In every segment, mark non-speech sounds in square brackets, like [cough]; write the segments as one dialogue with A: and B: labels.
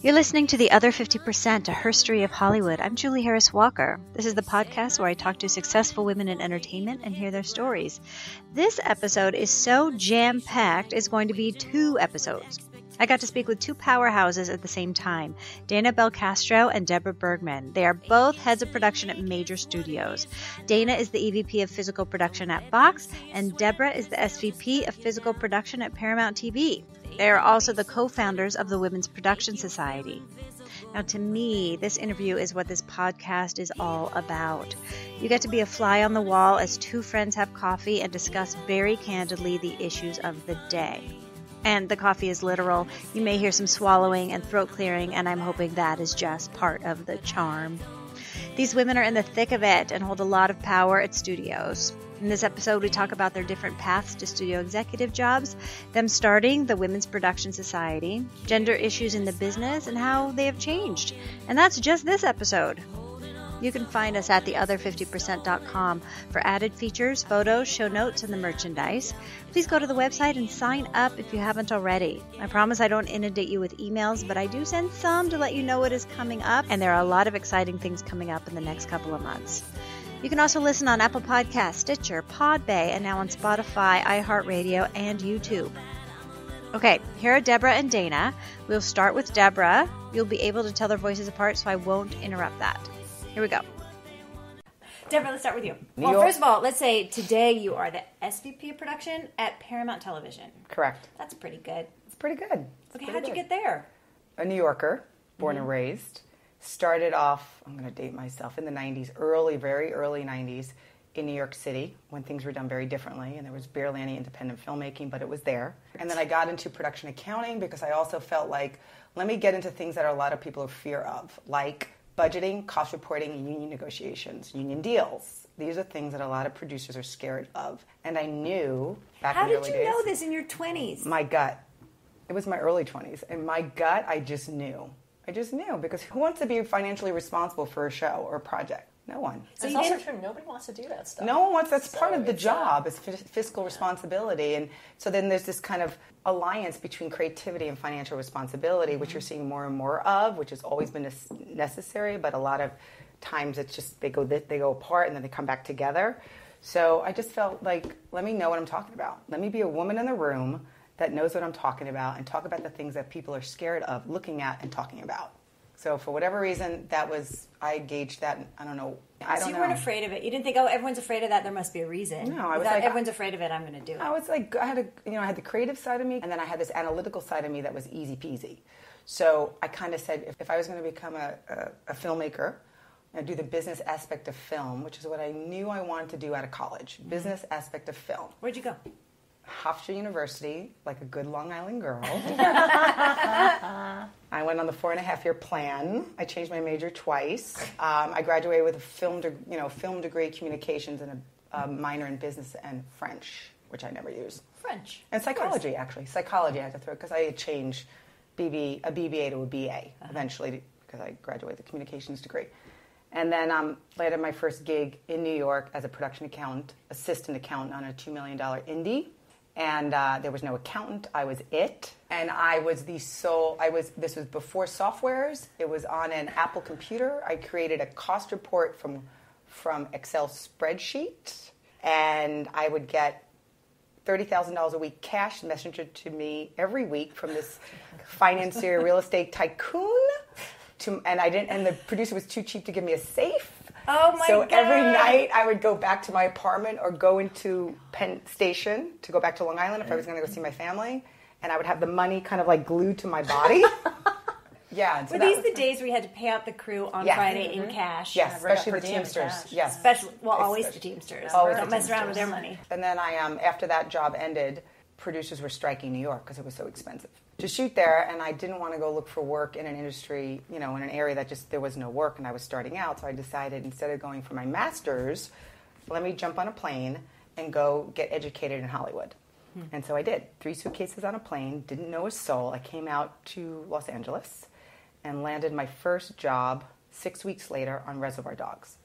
A: You're listening to The Other 50%, a herstory of Hollywood. I'm Julie Harris Walker. This is the podcast where I talk to successful women in entertainment and hear their stories. This episode is so jam packed, it's going to be two episodes. I got to speak with two powerhouses at the same time Dana Belcastro and Debra Bergman. They are both heads of production at major studios. Dana is the EVP of physical production at Fox, and Debra is the SVP of physical production at Paramount TV. They are also the co founders of the Women's Production Society. Now, to me, this interview is what this podcast is all about. You get to be a fly on the wall as two friends have coffee and discuss very candidly the issues of the day. And the coffee is literal. You may hear some swallowing and throat clearing, and I'm hoping that is just part of the charm. These women are in the thick of it and hold a lot of power at studios. In this episode, we talk about their different paths to studio executive jobs, them starting the Women's Production Society, gender issues in the business, and how they have changed. And that's just this episode. You can find us at theother50%.com for added features, photos, show notes, and the merchandise. Please go to the website and sign up if you haven't already. I promise I don't inundate you with emails, but I do send some to let you know what is coming up, and there are a lot of exciting things coming up in the next couple of months. You can also listen on Apple Podcasts, Stitcher, Podbay, and now on Spotify, iHeartRadio, and YouTube. Okay, here are Debra and Dana. We'll start with Debra. You'll be able to tell their voices apart, so I won't interrupt that. Here we go. Debra, let's start with you.
B: New
A: well,
B: York-
A: first of all, let's say today you are the SVP of production at Paramount Television.
B: Correct.
A: That's pretty good.
B: It's pretty good. It's
A: Okay,
B: pretty
A: how'd you get there?
B: A New Yorker, born
A: Mm-hmm.
B: and raised. Started off, I'm going to date myself, in the 90s, early, very early 90s, in New York City when things were done very differently and there was barely any independent filmmaking, but it was there. And then I got into production accounting because I also felt like, let me get into things that a lot of people are fear of, like budgeting, cost reporting, and union negotiations, union deals. These are things that a lot of producers are scared of. And I knew back
A: How
B: in the
A: did you
B: days.
A: know this in your 20s?
B: my gut. It was my early 20s. And my gut, I just knew. I just knew because who wants to be financially responsible for a show or a project? No one.
A: So
C: it's
A: you
C: also true. Nobody wants to do that stuff.
B: No one wants. That's
C: So
B: part of the
C: it's, uh,
B: job. Is fis- fiscal responsibility, and so then there's this kind of alliance between creativity and financial responsibility, which you're seeing more and more of, which has always been necessary, but a lot of times it's just they go they go apart and then they come back together. So I just felt like let me know what I'm talking about. Let me be a woman in the room that knows what I'm talking about and talk about the things that people are scared of looking at and talking about. So for whatever reason, that was I gauged that. I don't know. I don't
A: so you
B: know.
A: weren't afraid of it. You didn't think, oh, everyone's afraid of that. There must be a reason.
B: No, I was
A: thought,
B: like-
A: everyone's afraid of it. I'm going to do it.
B: I was like, I had a, you know, I had the creative side of me, and then I had this analytical side of me that was easy peasy. So I kind of said, if, if I was going to become a, a, a filmmaker, and do the business aspect of film, which is what I knew I wanted to do out of college, mm-hmm. business aspect of film.
A: Where'd you go?
B: Hofstra University, like a good Long Island girl. [laughs] I went on the four and a half year plan. I changed my major twice. Um, I graduated with a film, de- you know, film degree, communications, and a, a minor in business and French, which I never used.
A: French.
B: And psychology, actually. Psychology I had to throw because I had changed BB, a BBA to a BA eventually because I graduated the communications degree. And then um, landed my first gig in New York as a production accountant, assistant accountant on a $2 million indie. And uh, there was no accountant. I was it. And I was the sole, I was, this was before softwares. It was on an Apple computer. I created a cost report from, from Excel spreadsheet. And I would get $30,000 a week cash messengered to me every week from this financier, real estate tycoon. To, and I didn't, and the producer was too cheap to give me a safe.
A: Oh my
B: so every night I would go back to my apartment or go into Penn Station to go back to Long Island if I was going to go see my family, and I would have the money kind of like glued to my body. [laughs] yeah. so
A: Were these
B: was-
A: the days where you had to pay out the crew on
B: Yeah.
A: Friday in cash?
B: Yes,
C: Right,
B: especially
C: per
B: the
C: diem
B: Teamsters.
C: cash.
B: Yes.
A: Especially, well, always the Teamsters.
B: Always
A: Don't
B: the
A: mess around with their money.
B: And then I, um, after that job ended, producers were striking New York because it was so expensive to shoot there, and I didn't want to go look for work in an industry, you know, in an area that just there was no work, and I was starting out. So I decided instead of going for my master's, let me jump on a plane and go get educated in Hollywood. Hmm. And so I did. Three suitcases on a plane, didn't know a soul. I came out to Los Angeles and landed my first job six weeks later on Reservoir Dogs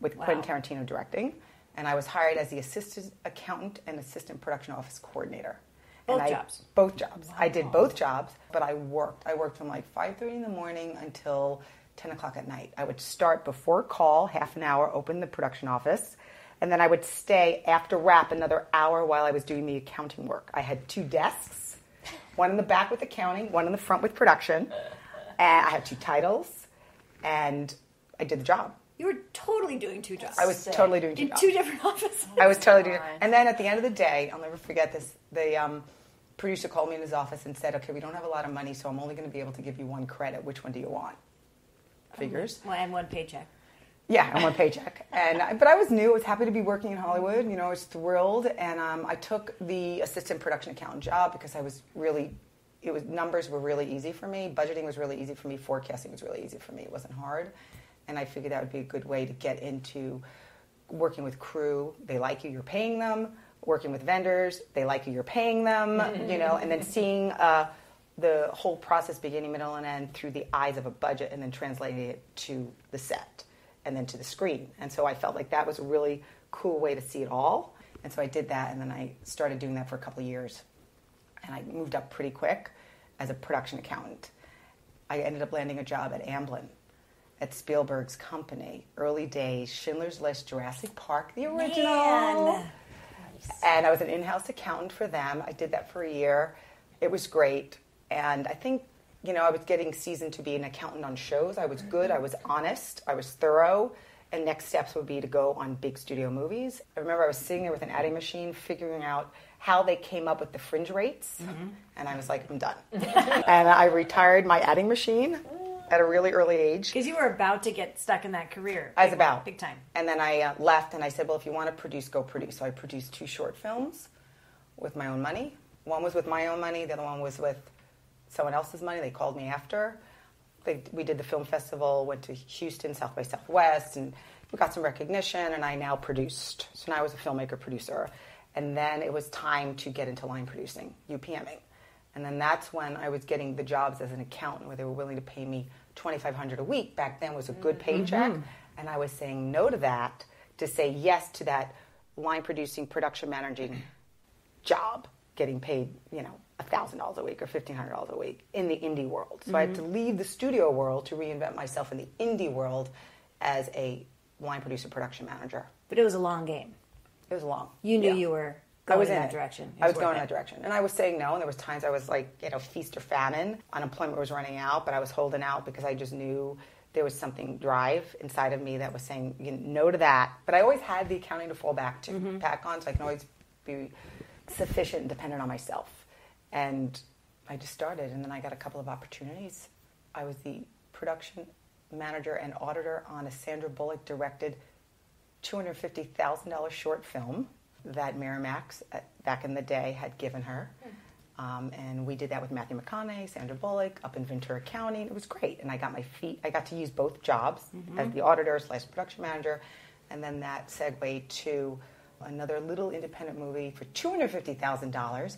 B: with Quentin Tarantino directing. And I was hired as the assistant accountant and assistant production office coordinator.
A: Both
B: I,
A: jobs.
B: Both jobs. Wow. I did both jobs, but I worked. I worked from like 5:30 in the morning until 10 o'clock at night. I would start before call, half an hour, open the production office, and then I would stay after wrap another hour while I was doing the accounting work. I had two desks, one in the back with accounting, one in the front with production, and I had two titles, and I did the job.
A: You were totally doing two jobs.
B: I was Sick. totally doing two
A: in
B: jobs.
A: two different [laughs] offices.
B: I was totally doing. And then at the end of the day, I'll never forget this. The um, producer called me in his office and said, "Okay, we don't have a lot of money, so I'm only going to be able to give you one credit. Which one do you want?" Figures.
A: Well, and one paycheck.
B: Yeah, and one paycheck. [laughs] And but I was new. I was happy to be working in Hollywood. You know, I was thrilled, and um, I took the assistant production accountant job because I was really. It was numbers were really easy for me. Budgeting was really easy for me. Forecasting was really easy for me. It wasn't hard and I figured that would be a good way to get into working with crew. They like you, you're paying them. Working with vendors, they like you, you're paying them. You know, and then seeing uh, the whole process, beginning, middle, and end, through the eyes of a budget, and then translating it to the set and then to the screen. And so I felt like that was a really cool way to see it all. And so I did that, and then I started doing that for a couple of years. And I moved up pretty quick as a production accountant. I ended up landing a job at Amblin, at Spielberg's company, early days, Schindler's List, Jurassic Park, the original. Man. And I was an in house accountant for them. I did that for a year. It was great. And I think, you know, I was getting seasoned to be an accountant on shows. I was good, I was honest, I was thorough. And next steps would be to go on big studio movies. I remember I was sitting there with an adding machine figuring out how they came up with the fringe rates. Mm-hmm. And I was like, I'm done. [laughs] and I retired my adding machine at a really early age.
A: Because you were about to get stuck in that career.
B: I was about.
A: Big time.
B: And then I uh, left and I said, well, if you want to produce, go produce. So I produced two short films with my own money. One was with my own money, the other one was with someone else's money. They called me after. They, we did the film festival, went to Houston, South by Southwest, and we got some recognition, and I now produced. So now I was a filmmaker producer. And then it was time to get into line producing, UPMing. And then that's when I was getting the jobs as an accountant where they were willing to pay me 2500 a week. Back then was a good mm-hmm. paycheck. Mm-hmm. And I was saying no to that to say yes to that line producing, production managing job, getting paid, you know, $1,000 a week or $1,500 a week in the indie world. So mm-hmm. I had to mm-hmm. leave the studio world to reinvent myself in the indie world as a line producer, production manager.
A: But it was a long game.
B: It was long.
A: You knew yeah. you were I was in that direction.
B: I was going in that direction, and I was saying no. And there was times I was like, you know, feast or famine. Unemployment was running out, but I was holding out because I just knew there was something drive inside of me that was saying you know, no to that. But I always had the accounting to fall back to, mm-hmm. back on, so I can always be sufficient and dependent on myself. And I just started, and then I got a couple of opportunities. I was the production manager and auditor on a Sandra Bullock directed $250,000 short film that Miramax uh, back in the day had given her. Um, and we did that with Matthew McConaughey, Sandra Bullock, up in Ventura County. It was great. And I got my feet, I got to use both jobs mm-hmm. as the auditor slash production manager. And then that segued to another little independent movie for $250,000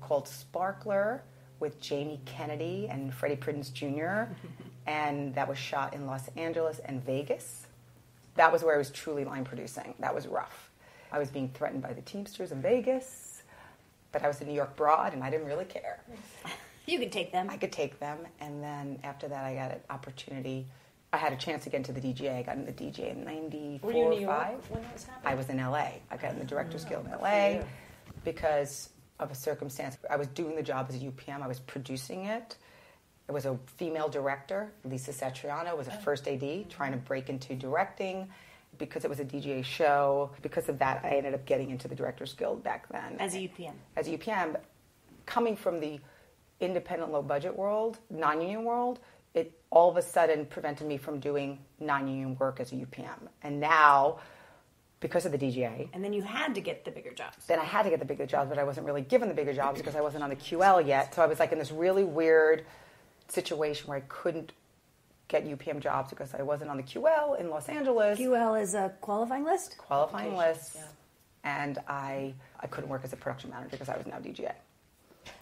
B: called Sparkler with Jamie Kennedy and Freddie Prinze Jr. [laughs] and that was shot in Los Angeles and Vegas. That was where I was truly line producing. That was rough. I was being threatened by the Teamsters in Vegas, but I was a New York broad and I didn't really care. [laughs]
A: You could take them.
B: I could take them. And then after that, I got an opportunity. I had a chance to get into the DGA. I got in the DGA in 94
A: Were you in New York when that was happening?
B: I was in LA. I got in the Directors oh, Guild in LA because of a circumstance. I was doing the job as a UPM. I was producing it. It was a female director, Lisa Satriano, was a oh. first AD, trying to break into directing because it was a DGA show. Because of that, I ended up getting into the Directors Guild back then.
A: As a UPM.
B: As a UPM. Coming from the independent low budget world, non union world, it all of a sudden prevented me from doing non union work as a UPM. And now, because of the DGA.
A: And then you had to get the bigger jobs.
B: Then I had to get the bigger jobs, but I wasn't really given the bigger jobs because I wasn't on the QL yet. So I was like in this really weird situation where I couldn't get UPM jobs because I wasn't on the QL in Los Angeles.
A: QL is a qualifying list?
B: Qualifying list. Yeah. And I, I couldn't work as a production manager because I was now DGA.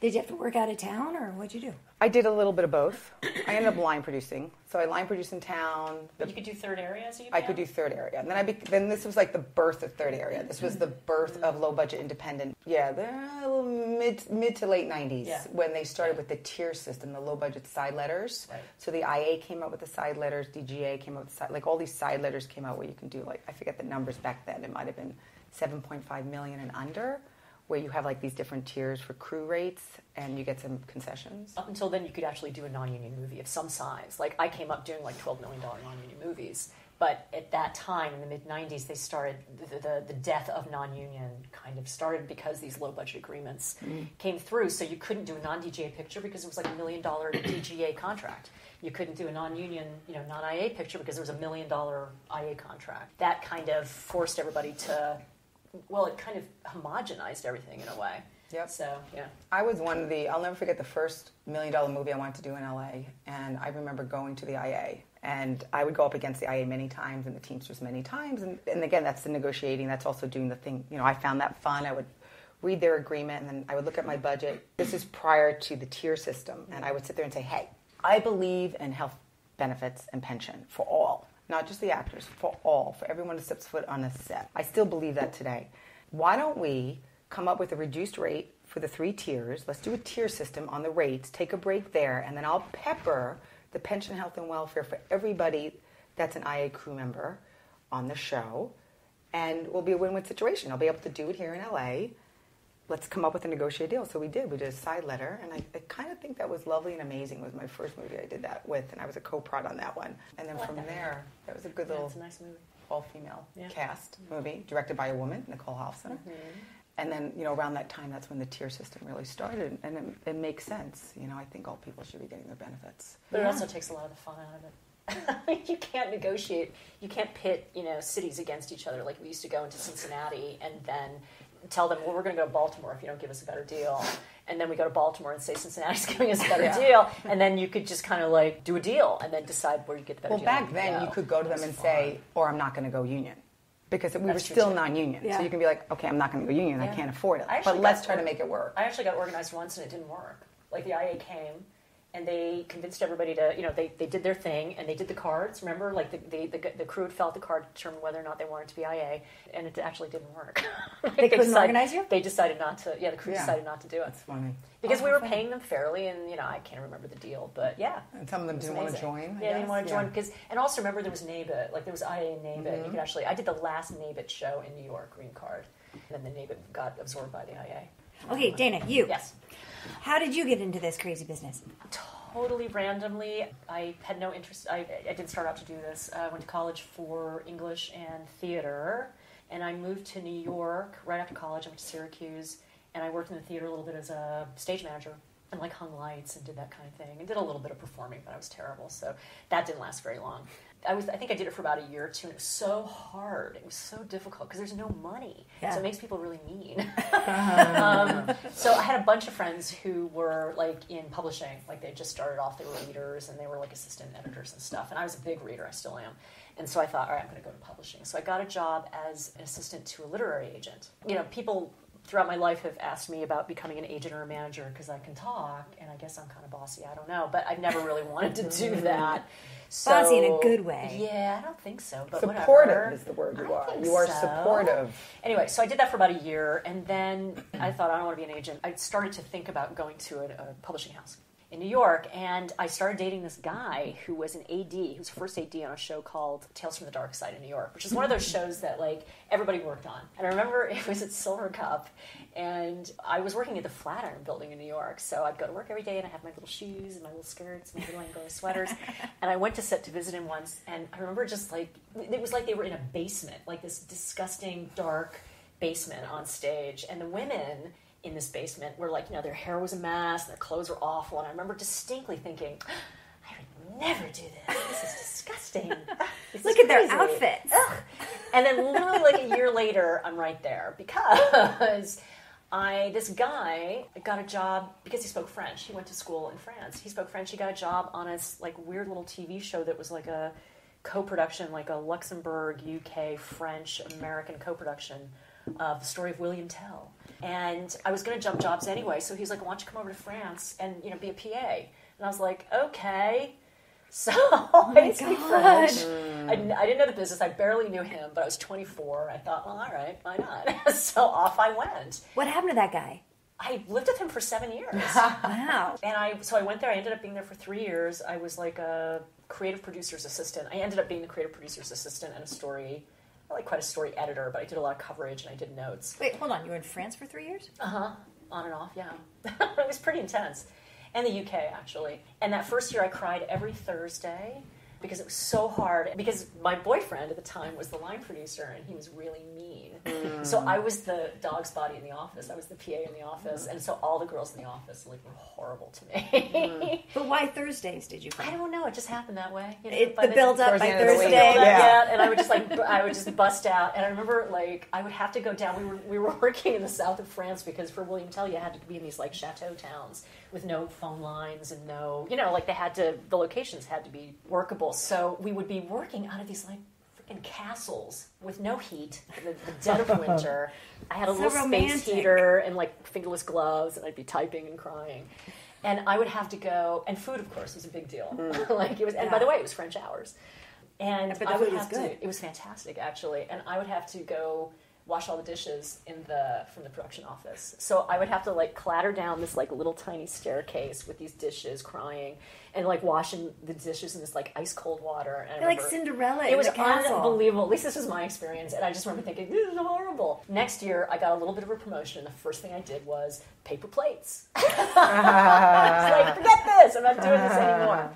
C: Did you have to work out of town, or what'd you do?
B: I did a little bit of both. I ended up line producing. So I line produced in town.
D: But you could do third area as a
B: I could do third area. And then I bec then this was like the birth of third area. This was the birth of low budget independent. Yeah, they're a little mid mid to late 90s
D: Yeah.
B: when they started with the tier system, the low budget side letters.
D: Right.
B: So the IA came out with the side letters, DGA came out with side, like all these side letters came out where you can do like I forget the numbers back then. It might have been 7.5 million and under where you have like these different tiers for crew rates and you get some concessions.
D: Up until then, you could actually do a non-union movie of some size. Like I came up doing like twelve million dollar non-union movies, but at that time in the mid '90s, they started the, the the death of non-union kind of started because these low budget agreements mm. came through. So you couldn't do a non-DGA picture because it was like a million dollar [clears throat] DGA contract. You couldn't do a non-union, you know, non-IA picture because there was a million dollar IA contract. That kind of forced everybody to, well, it kind of homogenized everything in a way.
B: Yep.
D: So yeah.
B: I was one of the, I'll never forget the first million dollar movie I wanted to do in LA. And I remember going to the IA. And I would go up against the IA many times and the Teamsters many times. And, and again, that's the negotiating. That's also doing the thing. You know, I found that fun. I would read their agreement and then I would look at my budget. This is prior to the tier system. And I would sit there and say, hey, I believe in health benefits and pension for all, not just the actors, for all, for everyone who steps foot on a set. I still believe that today. Why don't we come up with a reduced rate for the three tiers? Let's do a tier system on the rates, take a break there, and then I'll pepper the pension, health, and welfare for everybody that's an IA crew member on the show. And we'll be a win win situation. I'll be able to do it here in LA let's come up with a negotiated deal. So we did. We did a side letter, and I, I kind of think that was lovely and amazing. It was my first movie I did that with, and I was a co-prod on that one. And then
D: like
B: from
D: that
B: there, that was a good
D: Yeah,
B: little
D: it's a nice movie.
B: all-female
D: Yeah.
B: cast movie, directed by a woman, Nicole Hofstetter. Mm-hmm. And then, you know, around that time, that's when the tier system really started, and it, it makes sense. You know, I think all people should be getting their benefits.
D: But it also takes a lot of the fun out of it. [laughs] You can't negotiate. You can't pit, you know, cities against each other like we used to go into Cincinnati and then tell them, well, we're going to go to Baltimore if you don't give us a better deal. And then we go to Baltimore and say Cincinnati's [laughs] giving us a better
B: Yeah.
D: deal. And then you could just kind of like do a deal and then decide where you get the better
B: Well,
D: deal.
B: back
D: and
B: then, you
D: go.
B: could go to them and
D: fun.
B: say, or I'm not going to go union. Because we were
D: That's true,
B: still
D: too.
B: non-union,
C: Yeah.
B: so you can be like, okay, I'm not going to go union. I can't afford it. But let's try to make it work.
D: I actually got organized once and it didn't work. Like the IA came and they convinced everybody to, you know, they, they did their thing and they did the cards. Remember, like the, the, the, the crew had felt the card to determine whether or not they wanted to be IA, and it actually didn't work. [laughs] Like,
C: They couldn't
D: decided-
C: organize you?
D: They decided not to. Yeah, the crew
B: Yeah.
D: decided not to do it
B: That's funny.
D: because
C: Oh,
D: we were
C: funny.
D: paying them fairly, and you know, I can't remember the deal, but yeah.
B: And some of them didn't want to join.
D: Yeah, they didn't want to
B: Yeah.
D: join because, and also remember there was NABET, like there was IA and NABET.
B: Mm-hmm.
D: You could actually, I did the last NABET show in New York, Green Card, and then the NABET got absorbed by the IA.
C: Okay, Dana, you.
D: Yes.
C: How did you get into this crazy business?
D: Totally randomly. I had no interest. I, I didn't start out to do this. I went to college for English and theater, and I moved to New York right after college. I went to Syracuse, and I worked in the theater a little bit as a stage manager and like hung lights and did that kind of thing. And did a little bit of performing, but I was terrible, so that didn't last very long. I was. I think I did it for about a year or two, and it was so hard. It was so difficult because there's no money,
C: Yeah.
D: so it makes people really mean. [laughs] um, so I had a bunch of friends who were like in publishing, like they just started off. They were readers and they were like assistant editors and stuff. And I was a big reader. I still am. And so I thought, all right, I'm going to go to publishing. So I got a job as an assistant to a literary agent. You know, people throughout my life have asked me about becoming an agent or a manager because I can talk, and I guess I'm kind of bossy. I don't know, but I've never really wanted to do [laughs] that. So,
C: Bossy in a good way.
D: Yeah, I don't think so. But
B: Supportive
D: whatever.
B: is the word you
D: I
B: are.
D: think
B: You are
D: so.
B: supportive.
D: Anyway, so I did that for about a year, and then I thought I don't want to be an agent. I started to think about going to a, a publishing house in New York, and I started dating this guy who was an AD, who was first AD on a show called Tales from the Darkside in New York, which is one of those shows that like everybody worked on. And I remember [laughs] it was at Silvercup, and I was working at the Flatiron Building in New York, so I'd go to work every day, and I had my little shoes and my little skirts, and my little Angora sweaters, [laughs] and I went to set to visit him once, and I remember just like it was like they were in a basement, like this disgusting dark basement on stage, and the women in this basement where like, you know, their hair was a mess, their clothes were awful, and I remember distinctly thinking, I would never do this. This is disgusting. [laughs] This
C: Look
D: is
C: at their outfits.
D: Ugh. And then literally like a year later, I'm right there because I this guy got a job because he spoke French. He went to school in France. He spoke French. He got a job on this like weird little TV show that was like a co-production, like a Luxembourg, UK, French, American co-production of the story of William Tell. And I was going to jump jobs anyway, so he was like, "Why don't you come over to France and you know be a PA?" And I was like, "Okay." [laughs] So oh hmm. I didn't speak
C: God.
D: French. I, didn't, I didn't know the business. I barely knew him, but I was 24. I thought, well, all right, why not? [laughs] so off I went.
C: What happened to that guy?
D: I lived with him for seven years. [laughs]
C: Wow.
D: And I so I went there. I ended up being there for three years. I was like a creative producer's assistant. I ended up being the creative producer's assistant and a story, not like quite a story editor, but I did a lot of coverage and I did notes.
C: Wait, hold on. You were in France for three years?
D: Uh huh. On and off, yeah. [laughs] it was pretty intense. And the UK actually. And that first year, I cried every Thursday because it was so hard. Because my boyfriend at the time was the line producer, and he was really mean. So mm. I was the dog's body in the office. I was the PA in the office, mm. and so all the girls in the office like were horrible to me. Mm. [laughs]
C: But why Thursdays did you
D: I don't know. It just happened that way. You know,
C: It,
D: by
C: the build up
B: towards
C: by
B: the end of.
C: Thursday.
B: Yeah.
D: yeah. and I would just like b- I would just bust out. And I remember like I would have to go down. We were we were [laughs] working in the south of France because for William Tell you had to be in these like chateau towns with no phone lines and no you know like they had to the locations had to be workable. So we would be working out of these like freaking castles with no heat in the, the dead of winter. I had a [laughs]
C: So
D: little space heater and like fingerless gloves, and I'd be typing and crying. And I would have to go, and food, of course, was a big deal. Mm. [laughs] like it was, and by the way, it was French hours. And
C: But the
D: I would
C: food was
D: have
C: good.
D: to. It was fantastic, actually. And I would have to go wash all the dishes in the from the production office. So I would have to like clatter down this like little tiny staircase with these dishes, crying, and like washing the dishes in this like ice cold water. And
C: like Cinderella
D: it was unbelievable. At least this was my experience, and I just remember thinking, "This is horrible." Next year, I got a little bit of a promotion, and the first thing I did was paper plates. [laughs] Like, forget this. I'm not doing this anymore.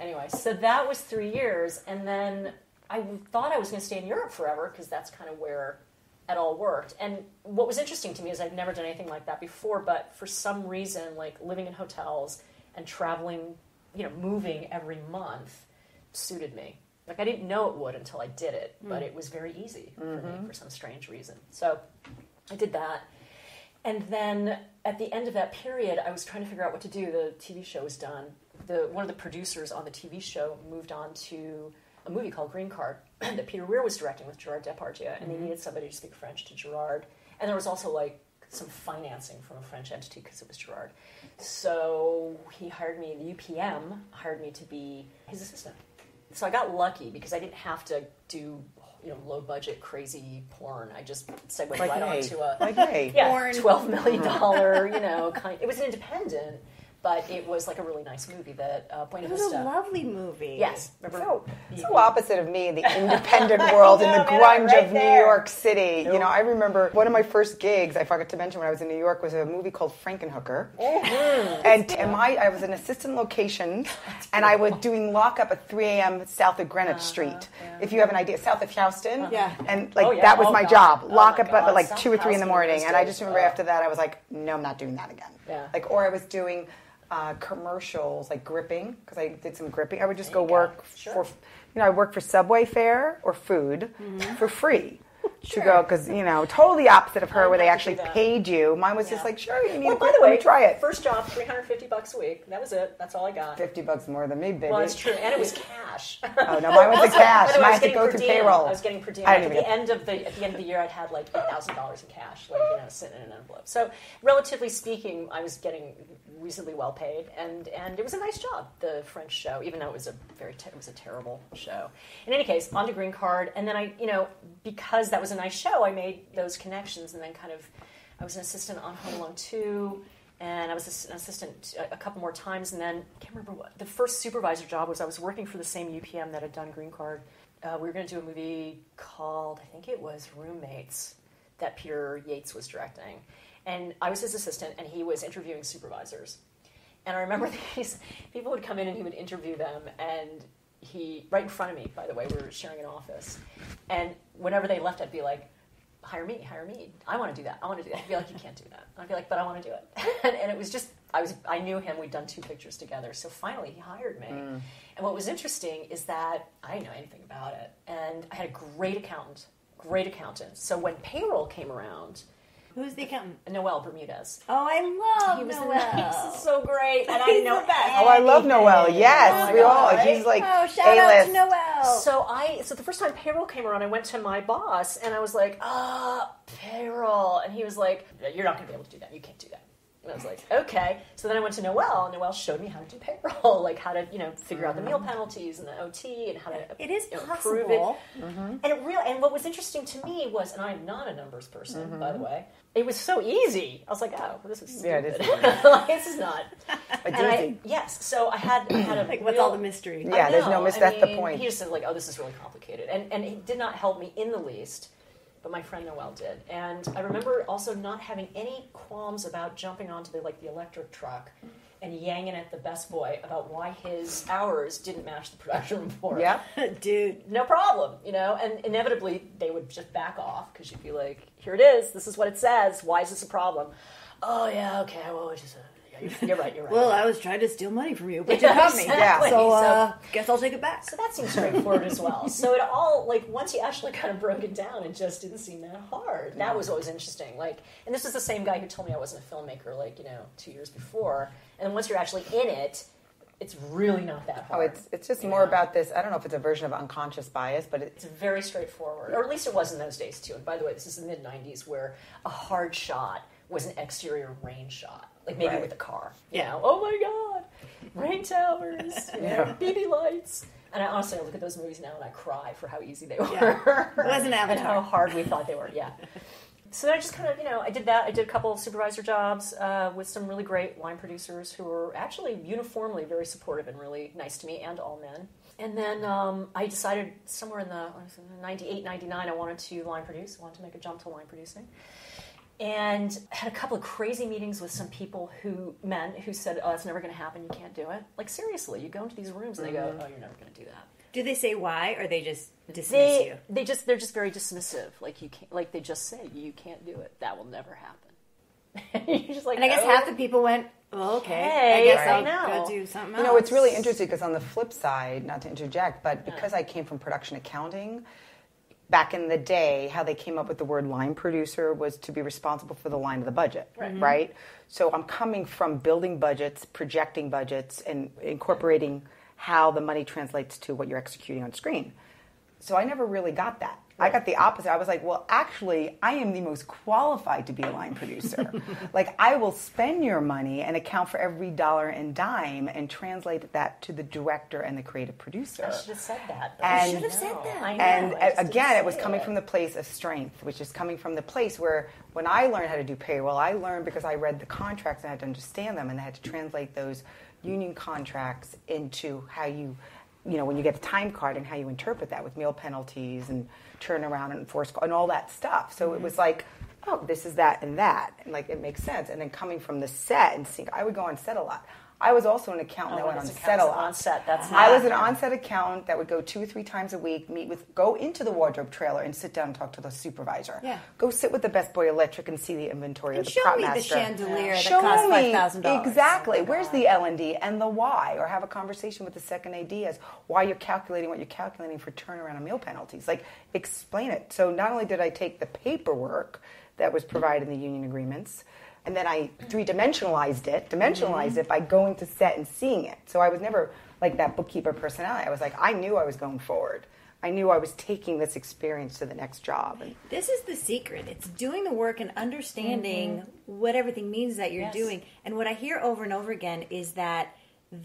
D: Anyway, so that was three years, and then I thought I was going to stay in Europe forever because that's kind of where it all worked. And what was interesting to me is I'd never done anything like that before, but for some reason, like living in hotels and traveling, you know, moving every month suited me. Like I didn't know it would until I did it, but mm. it was very easy for me mm-hmm. for some strange reason. So I did that. And then at the end of that period, I was trying to figure out what to do. The TV show was done. The one of the producers on the TV show moved on to a movie called Green Card [clears throat] that Peter Weir was directing with Gerard Depardieu, and they mm-hmm. needed somebody to speak French to Gerard. And there was also like some financing from a French entity because it was Gerard. So he hired me. The UPM hired me to be his assistant. So I got lucky because I didn't have to do you know low budget crazy porn. I just segued
B: Like,
D: right
B: hey,
D: onto a
B: like, hey. [laughs]
D: yeah,
C: Porn.
D: twelve million dollar, [laughs] you know, kind. It was an independent, but it was like a really nice movie that uh, Buena
C: It was
D: Vista.
C: a lovely movie.
D: yes, remember?
B: So, so opposite of me, [laughs] in the independent world and the
D: man,
B: grunge
D: right
B: of New. York City. You know, I remember one of my first gigs, I forgot to mention when I was in New York, was a movie called Frankenhooker. Mm-hmm. And, and my, I was an assistant location, and I was doing lockup at 3 a.m. south of Greenwich uh-huh, Street. If you have an idea, south of Houston. Uh-huh.
C: Yeah.
B: And like
D: Oh, yeah.
B: that was
D: Oh,
B: my
D: God.
B: job.
D: Oh,
B: Lockup
D: God.
B: at like
D: South
B: 2 or 3 in the morning. And I just
D: Wednesdays.
B: remember after that, I was like, no, I'm not doing that again.
D: Yeah.
B: Like, or I was doing uh, commercials, like gripping, because I did some gripping. I would just
D: There
B: go work
D: Sure.
B: for, you know, I worked for Subway fare or food for free. To go because you know totally opposite of her
D: I
B: where they
D: have to do
B: actually paid you. Mine was just like sure you need
D: Well, by the way,
B: try it.
D: First job, three hundred fifty bucks a week. That was it. That's all I got.
B: Fifty bucks more than me, baby.
D: Well, it's true, and it was [laughs] cash.
B: Oh no, mine was [laughs] the cash. Mine
D: I was
B: had to
D: getting
B: go through
D: diem.
B: payroll.
D: I was getting per diem. At the end of the at the end of the year, I'd had like eight thousand dollars in cash, like you know, sitting in an envelope. So relatively speaking, I was getting reasonably well paid, and and it was a nice job. The French show, even though it was a very it was a terrible show. In any case, on to Green Card, and then I you know because that was a nice show, I made those connections, and then kind of I was an assistant on Home Alone two. And I was an assistant a- couple more times, and then I can't remember what the first supervisor job was. I was working for the same UPM that had done Green Card. Uh, we were going to do a movie called I think it was Roommates that Peter Yates was directing, and I was his assistant, and he was interviewing supervisors. And I remember [laughs] these people would come in and he would interview them, and he right in front of me. By the way, we were sharing an office, and whenever they left, I'd be like, "Hire me, hire me. I want to do that. I want to do that." He'd be like, "You can't do that." I'd be like, "But I want to do it." [laughs] and, and it was just I was I knew him. We'd done two pictures together, so finally he hired me. Mm. And what was interesting is that I didn't know anything about it, and I had a great accountant, great accountant. So when payroll came around,
C: Who's the accountant?
D: Noel Bermudez.
C: Oh, I love
D: He was
C: Noel.
D: nicest, so so great, and I
C: He's
D: didn't know
C: the best.
B: Oh, I love Noel. Yes,
D: Oh
B: we
D: God,
B: all.
D: right?
B: He's like
C: Oh, shout out
B: A-list.
C: to Noel.
D: So I, so the first time payroll came around, I went to my boss and I was like, "Ah, payroll," and he was like, "You're not going to be able to do that. You can't do that." And I was like, "Okay." So then I went to Noel, and Noel showed me how to do payroll, [laughs] like how to, you know, figure out the meal mm-hmm. penalties and the OT and how to
C: It is
D: you know,
C: possible.
D: it. And it really, and what was interesting to me was, and I'm not a numbers person, by the mm-hmm. way. It was so easy. I was like, "Oh, this is
B: Yeah, it
D: stupid.
B: is [laughs]
D: like, this is not." [laughs] And I, yes, so I had, I had a
C: Like, what's all the mystery?
B: Yeah, there's no
D: I
B: that's the point.
D: He just said like, "Oh, this is really complicated," and and it did not help me in the least. But my friend Noel did, and I remember also not having any qualms about jumping onto the like the electric truck and yanging at the best boy about why his hours didn't match the production report.
B: Yeah. [laughs]
C: Dude.
D: no problem, you know. And inevitably they would just back off because you'd be like, "Here it is. This is what it says. Why is this a problem?" Oh yeah, okay. Well, it's just. Uh, yeah, you're, you're right. You're right.
C: Well, I was trying to steal money from you, but you
D: caught
C: got me.
D: Yeah.
C: So,
D: So-
C: uh, guess I'll take it back.
D: So that seems straightforward as well. So it all like once you actually kind of broke it down, it just didn't seem that hard. That was always interesting. Like, and this was the same guy who told me I wasn't a filmmaker, like you know, two years before. And then once you're actually in it, it's really not that hard.
B: Oh, it's it's just
D: you
B: more
D: know?
B: about this. I don't know if it's a version of unconscious bias, but it's
D: It's very straightforward, or at least it was in those days too. And by the way, this is the mid '90s, where a hard shot was an exterior rain shot, like maybe
B: Right.
D: with a car. You
C: Yeah.
D: know, oh my god, rain towers, [laughs]
B: Yeah.
D: BB lights. And I honestly I look at those movies now and I cry for how easy they were.
C: Yeah. It wasn't [laughs]
D: and
C: Avatar.
D: how hard we thought they were. Yeah. So then I just kind of, you know, I did that. I did a couple of supervisor jobs uh, with some really great line producers who were actually uniformly very supportive and really nice to me and all men. And then um, I decided somewhere in the what 98, 99, I wanted to line produce, I wanted to make a jump to line producing. And had a couple of crazy meetings with some people who, men, who said, oh, it's never going to happen, you can't do it. Like, seriously, you go into these rooms and they go, mm-hmm. oh, you're never going to do that
C: Do they say why, or they just dismiss
D: they
C: you?
D: they just they're just very dismissive. Like you can't like they just say you can't do it. That will never happen. [laughs] You're just like
C: And I guess
D: "Oh."
C: half the people went, well, okay.
D: Hey,
C: I guess
D: I
C: I'll
D: know.
C: go do something else.
B: You know, it's really interesting because on the flip side, not to interject, but because I came from production accounting, back in the day, how they came up with the word line producer was to be responsible for the line of the budget, right? Mm-hmm. So I'm coming from building budgets, projecting budgets, and incorporating how the money translates to what you're executing on screen. So I never really got that. I got the opposite. I was like, well, actually, I am the most qualified to be a line producer. [laughs] like, I will spend your money and account for every dollar and dime and translate that to the director and the creative producer.
D: I should have said that.
B: And-
C: should have said that.
D: I know,
B: And
D: I
B: again, it was coming from the place of strength, which is coming from the place where when I learned how to do payroll, I learned because I read the contracts and I had to understand them and I had to translate those union contracts into how you, you know, when you get a time card and how you interpret that with meal penalties and turnaround and force and all that stuff. So it was like, oh, this is that and that. And like, it makes sense. And then coming from the set and seeing, I would go on set a lot. I was also an accountant
D: Oh,
B: that went on set a lot.
D: on set, that's
B: I was an on-set accountant that would go two or three times a week, meet with, go into the wardrobe trailer and sit down and talk to the supervisor.
C: Yeah.
B: Go sit with the Best Boy Electric and see the inventory
C: And
B: of the
C: show
B: prop
C: me the
B: master.
C: chandelier that
B: Show
C: costs
B: me
C: $5,000.
B: Exactly. Oh Where's the L and D and the why? Or have a conversation with the second AD as why you're calculating what you're calculating for turnaround and meal penalties. Like explain it. So not only did I take the paperwork that was provided in the union agreements, and then I three-dimensionalized it, dimensionalized it by going to set and seeing it. So I was never like that bookkeeper personality. I was like, I knew I was going forward. I knew I was taking this experience to the next job. And
C: This is the secret. It's doing the work and understanding mm-hmm. what everything means that you're
D: Yes.
C: doing. And what I hear over and over again is that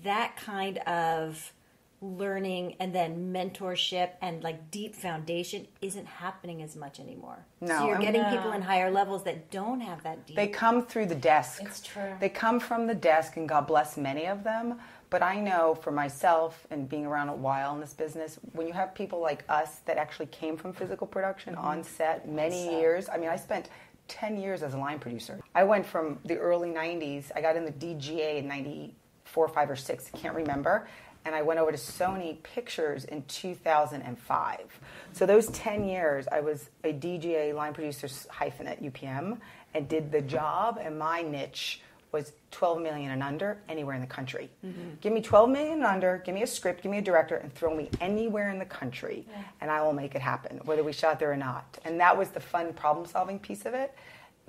C: that kind of learning and then mentorship and like deep foundation isn't happening as much anymore.
B: No,
C: so you're getting
D: No.
C: people in higher levels that don't have that deep.
B: They come through the desk.
D: It's true.
B: They come from the desk, and God bless many of them. But I know for myself and being around a while in this business, when you have people like us that actually came from physical production mm-hmm. on set many
D: set.
B: years, I mean, I spent 10 years as a line producer. I went from the early 90s, I got in the DGA in 94, 5, or 6, I can't remember. And I went over to Sony Pictures in 2005. So those 10 years, I was a DGA line producer hyphen at UPM and did the job. And my niche was 12 million and under anywhere in the country. Mm-hmm. Give me 12 million and under, give me a script, give me a director, and throw me anywhere in the country, and I will make it happen, whether we shot there or not. And that was the fun problem solving piece of it.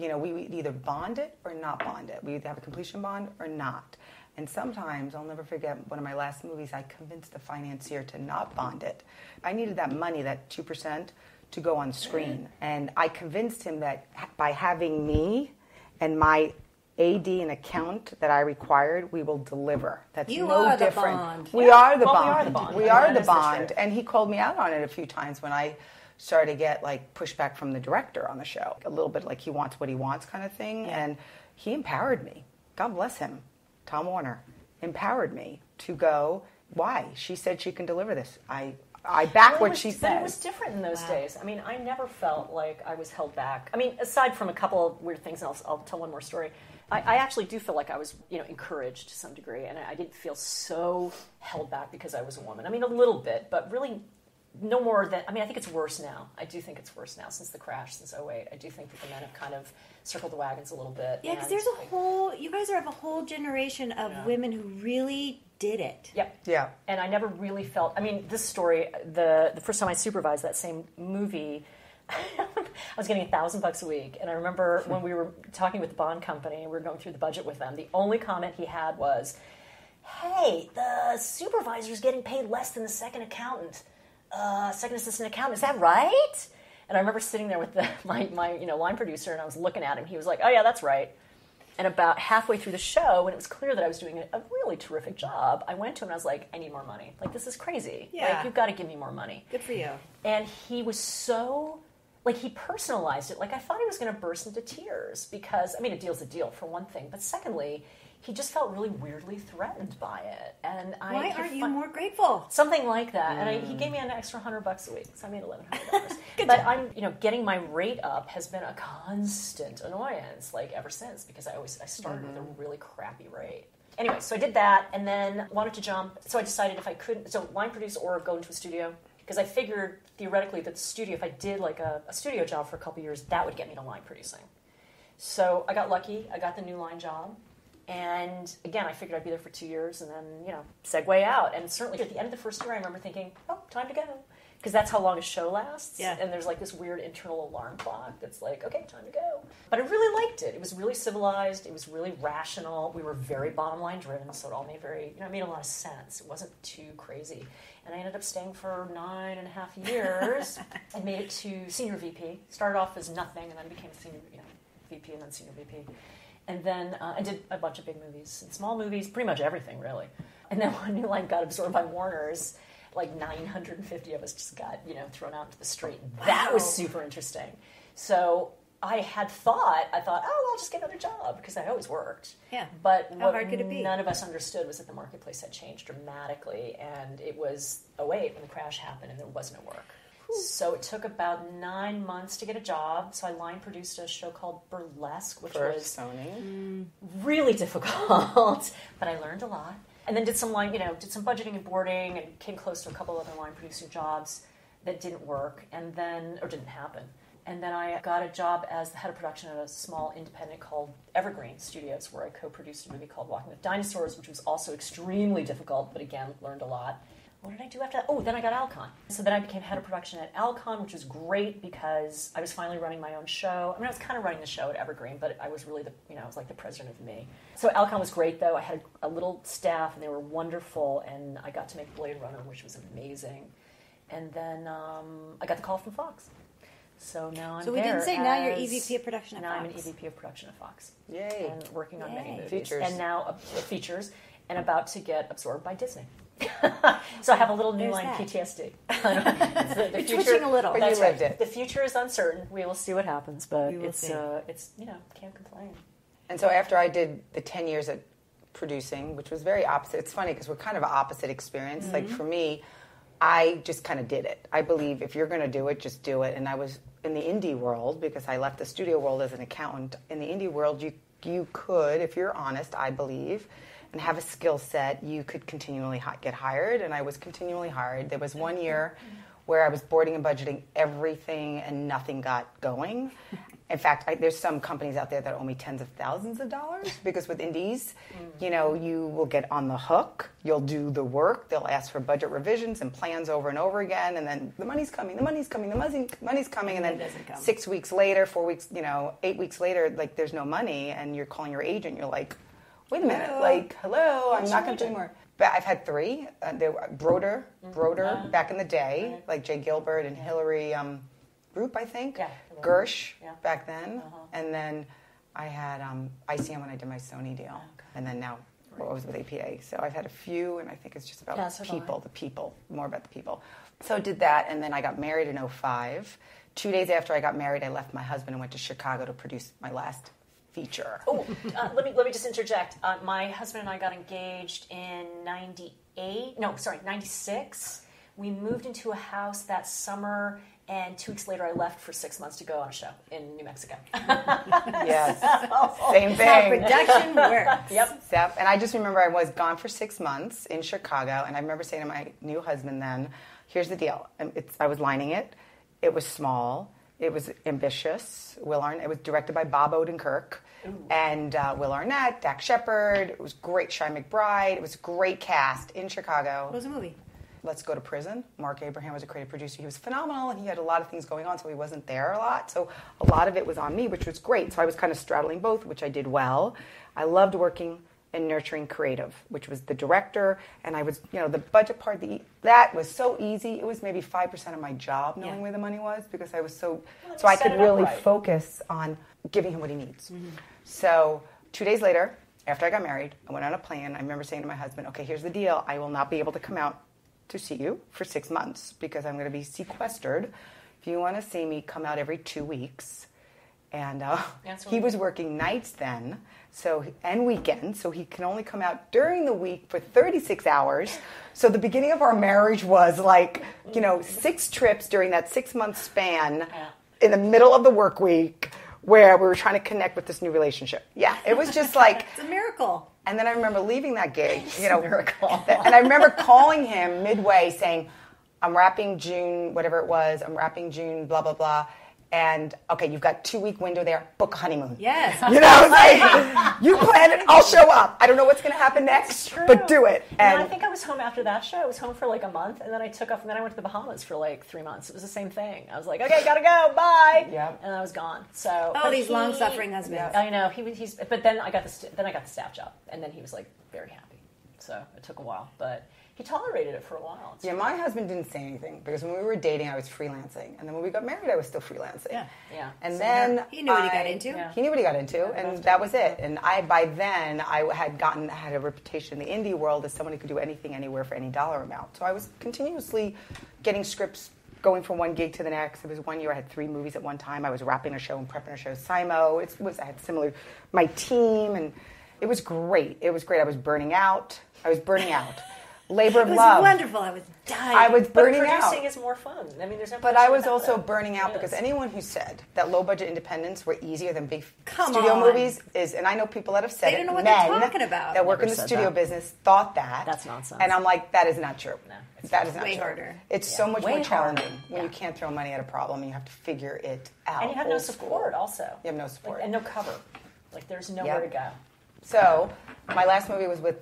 B: you know, we would either bond it or not bond it. We either have a completion bond or not. And sometimes, I'll never forget one of my last movies, I convinced the financier to not bond it. I needed that money, that 2%, to go on screen. Mm. And I convinced him that by having me and my AD and account that I required, we will deliver. That's
C: You
B: no different.
C: bond.
B: We
D: Yeah.
B: are the
D: Well, we are the bond.
B: We are the bond. And he called me out on it a few times when I started to get like pushback from the director on the show. A little bit like he wants what he wants kind of thing. And he empowered me. God bless him. Tom Warner empowered me to go, why? She said she can deliver this. I I back
D: Well,
B: what
D: was-
B: she
D: But
B: said.
D: it was different in those days. I mean, I never felt like I was held back. I mean, aside from a couple of weird things, and I'll, I'll tell one more story. I, I actually do feel like I was, you know, encouraged to some degree, and I didn't feel so held back because I was a woman. I mean, a little bit, but really no more than. I mean, I think it's worse now. I do think it's worse now since the crash, since 08. I do think that the men have kind of circled the wagons a little bit.
C: Yeah, because there's a whole. You guys are of a whole generation of
D: Yeah.
C: women who really did it.
D: Yep.
B: yeah.
D: and I never really felt. I mean, this story, the the first time I supervised that same movie, [laughs] I was getting a thousand bucks a week, and I remember when we were talking with the bond company, and we were going through the budget with them. The only comment he had was, "Hey, the supervisor's getting paid less than the second accountant, uh, second assistant accountant. Is that right?" And I remember sitting there with the, [laughs] my my you know line producer, and I was looking at him. He was like, "Oh yeah, that's right." And about halfway through the show, when it was clear that I was doing a, really terrific job, I went to him and I was like, I need more money. Like, this is crazy.
C: Yeah.
D: Like, you've got to give me more money.
C: Good for you.
D: And he was so, like, he personalized it. Like, I thought he was going to burst into tears because, I mean, a deal's a deal for one thing. But secondly, he just felt really weirdly threatened by it. And I
C: Why aren't you
D: fi-
C: more grateful?
D: Something like that, and I,
B: Mm.
D: he gave me an extra hundred bucks a week, so I made eleven hundred [laughs] dollars. but I'm, you know, getting my rate up has been a constant annoyance, like ever since, because I always I started with
B: Mm-hmm.
D: a really crappy rate. Anyway, so I did that, and then wanted to jump. So I decided if I couldn't, so line produce or go into a studio, because I figured theoretically that the studio, if I did like a, a studio job for a couple years, that would get me to line producing. So I got lucky. I got the new line job. And again, I figured I'd be there for two years and then, you know, segue out. And certainly at the end of the first year, I remember thinking, oh, time to go. Because that's how long a show lasts.
C: Yeah.
D: And there's like this weird internal alarm clock that's like, okay, time to go. But I really liked it. It was really civilized. It was really rational. We were very bottom line driven, so it all made very, you know, it made a lot of sense. It wasn't too crazy. And I ended up staying for nine and a half years [laughs] and made it to senior VP. Started off as nothing and then became senior, you know, VP and then senior VP. And then uh, I did a bunch of big movies and small movies, pretty much everything really. And then [laughs] when New Line got absorbed by Warner's, like 950 of us just got you know thrown out into the street. That was super interesting. So I had thought, I thought, oh, I'll just get another job because I always worked.
C: Yeah.
D: But
C: How
D: what
C: hard could it be?
D: none of us understood was that the marketplace had changed dramatically, and it was oh wait when the crash happened, and there was no work. So it took about nine months to get a job. So I line produced a show called Burlesque, which
B: For
D: was
B: Sony.
D: really [laughs] difficult, but I learned a lot. And then did some line, you know, did some budgeting and boarding, and came close to a couple other line producing jobs that didn't work, and then or didn't happen. And then I got a job as the head of production at a small independent called Evergreen Studios, where I co-produced a movie called Walking with Dinosaurs, which was also extremely difficult, but again learned a lot. What did I do after that? Oh, then I got Alcon. So then I became head of production at Alcon, which was great because I was finally running my own show. I mean, I was kind of running the show at Evergreen, but I was really the, you know, I was like the president of me. So Alcon was great, though. I had a, a little staff, and they were wonderful, and I got to make Blade Runner, which was amazing. And then um, I got the call from Fox. So now I'm
C: So we didn't
D: there
C: say now you're
D: as-
C: EVP of production at
D: Now I'm an EVP of production at Fox.
B: Yay.
D: And working on
C: Yay.
D: many movies.
B: Features.
D: And now uh, features, and about to get absorbed by Disney. [laughs] so I have a little new
C: There's
D: line
C: that.
D: PTSD. [laughs] [laughs] The- the
C: You're twitching a little.
B: But you
D: right.
B: it.
D: The future is uncertain. We will see what happens, but it's uh, it's you know can't complain.
B: And so after I did the 10 years at producing, which was very opposite, it's funny because we're kind of opposite experience. Like
C: Mm-hmm.
B: for me, I just kind of did it. I believe if you're going to do it, just do it. And I was in the indie world because I left the studio world as an accountant. In the indie world, you you could, if you're honest, I believe, and have a skill set, you could continually hi- get hired. And I was continually hired. There was one year where I was boarding and budgeting everything and nothing got going. In fact, I, there's some companies out there that owe me tens of thousands of dollars because with indies, you know, you will get on the hook, you'll do the work, they'll ask for budget revisions and plans over and over again, and then the money's coming, the money's coming, the money, money's coming, and
C: And
B: then
C: it doesn't come.
B: six weeks later, four weeks, you know, eight weeks later, like there's no money, and you're calling your agent, you're like, wait a minute,
C: Hello.
B: like, hello, I'm not going to do more. But I've had three. Uh, there were Broder, Broder, back in the day,
D: Right.
B: like Jay Gilbert and Hillary um, Group, I think.
D: Yeah.
B: Gersh
D: Yeah.
B: back then,
D: Uh-huh.
B: and then I had um, ICM when I did my Sony deal,
D: Okay.
B: and then now what was with APA. So I've had a few, and I think it's just about
D: Yeah, so
B: people, the people, more about the people. So I did that, and then I got married in 05. Two days after I got married, I left my husband and went to Chicago to produce my last feature.
D: Oh, uh, let me let me just interject. Uh, my husband and I got engaged in '98. No, sorry, '96. We moved into a house that summer, and two weeks later, I left for six months to go on a show in New Mexico. [laughs]
B: Yes, [laughs] same thing.
C: production [laughs] works.
D: yep.
B: Yep. And I just remember I was gone for six months in Chicago, and I remember saying to my new husband then, "Here's the deal." It's, I was lining it. It was small. It was ambitious. Will Arnett. It was directed by Bob Odenkirk, and uh, Will Arnett, Dax Shepard. It was great. Chi McBride. It was a great cast in Chicago.
C: What was the movie?
B: Let's Go to Prison. Marc Abraham was a creative producer. He was phenomenal, and he had a lot of things going on, so he wasn't there a lot. So a lot of it was on me, which was great. So I was kind of straddling both, which I did well. I loved working and nurturing creative, which was the director, and I was, you know, the budget part. The, that was so easy. It was maybe five percent of my job knowing
C: Yeah.
B: where the money was because I was so.
D: Well,
B: so I could really
D: right.
B: focus on giving him what he needs. So two days later, after I got married, I went on a plane. I remember saying to my husband, "Okay, here's the deal. I will not be able to come out to see you for six months because I'm going to be sequestered. If you want to see me, come out every two weeks." And uh, he was working nights then, so and weekends, so he can only come out during the week for 36 hours. So the beginning of our marriage was like, you know, six trips during that six month span in the middle of the work week where we were trying to connect with this new relationship. Yeah, it was just like [laughs]
C: It's a miracle.
B: and then I remember leaving that gig, [laughs] you know, miracle [laughs] and I remember calling him midway saying, I'm wrapping June, whatever it was, I'm wrapping June, blah, blah, blah. And okay, you've got two week window there, book a honeymoon.
C: Yes.
B: You know, I was like, [laughs] you plan it, I'll show up. I don't know what's going to happen next, but do it.
D: And I think I was home after that show. I was home for like a month, and then I took off, and then I went to the Bahamas for like three months. It was the same thing. I was like, okay, gotta go, bye. [laughs]
B: Yep.
D: And I was gone. So
C: Oh, these long-suffering husbands.
D: I know he was. He's. But then I got the. st- Then I got the staff job, and then he was like very happy. So it took a while, but he tolerated it for a while. It's-
B: yeah, my husband didn't say anything because when we were dating, I was freelancing. And then when we got married, I was still freelancing.
C: Yeah.
D: Yeah.
B: And
D: So
B: then
C: He knew what he got into.
D: Yeah.
B: He knew what he got into, and that was it. And I, by then, I had gotten had a reputation in the indie world as someone who could do anything, anywhere for any dollar amount. So I was continuously getting scripts, going from one gig to the next. It was one year I had three movies at one time. I was wrapping a show and prepping a show. Simo, it was I had similar, my team, and it was great. It was great. I was burning out. I was burning out. Labor
C: It was
B: love.
C: wonderful. I was dying.
B: I was
D: But
B: burning
D: producing
B: out.
D: is more fun. I mean, there's no.
B: But I was also
D: that.
B: burning out
D: It
B: because anyone who said that low budget independents were easier than big
C: Come
B: studio
C: on.
B: movies is, and I know people that have said
C: They
B: it,
C: don't know what
B: men
C: they're talking about.
B: that work
D: Never
B: in the studio
D: that.
B: business thought that.
D: That's nonsense.
B: And I'm like, that is not true.
D: No, it's
B: that is not true.
C: It's way
B: true.
C: harder.
B: It's
D: Yeah.
B: so much
D: Way
B: more
D: harder.
B: challenging when you can't throw money at a problem and you have to figure it out.
D: And you have no
B: old school.
D: support. Also,
B: You have no support.
D: Like, and no cover. Like there's nowhere
B: Yep.
D: to go.
B: So, my last movie was with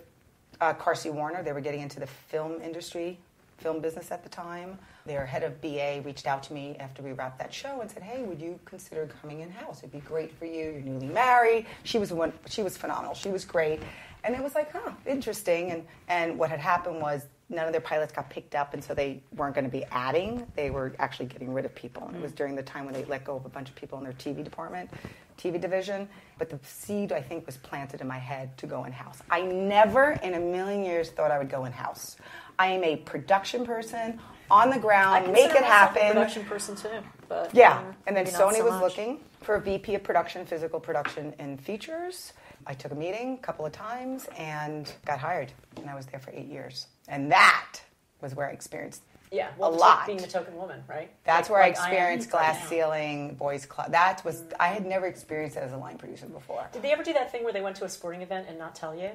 B: uh, Carsey-Werner. They were getting into the film industry, film business at the time. Their head of BA reached out to me after we wrapped that show and said, "Hey, would you consider coming in house? It'd be great for you. You're newly married." She was one. She was phenomenal. She was great, and it was like, "Huh, interesting." And and what had happened was none of their pilots got picked up, and so they weren't going to be adding. They were actually getting rid of people, and it was during the time when they let go of a bunch of people in their TV department, TV division. But the seed, I think, was planted in my head to go in house. I never in a million years thought I would go in house. I am a production person on the
D: I
B: ground, make it happen.
D: production person too. But
B: Yeah,
D: um,
B: and then Sony
D: so
B: was looking for a VP of production, physical production, and features. I took a meeting a couple of times and got hired, and I was there for eight years. And that was where I experienced
D: Yeah, well,
B: a lot.
D: Being the token woman, right?
B: That's
D: Like-
B: where I
D: like am
B: experienced
D: right
B: glass
D: now.
B: ceiling, boys club. That was I had never experienced it as a line producer before.
D: Did they ever do that thing where they went to a sporting event and not tell you?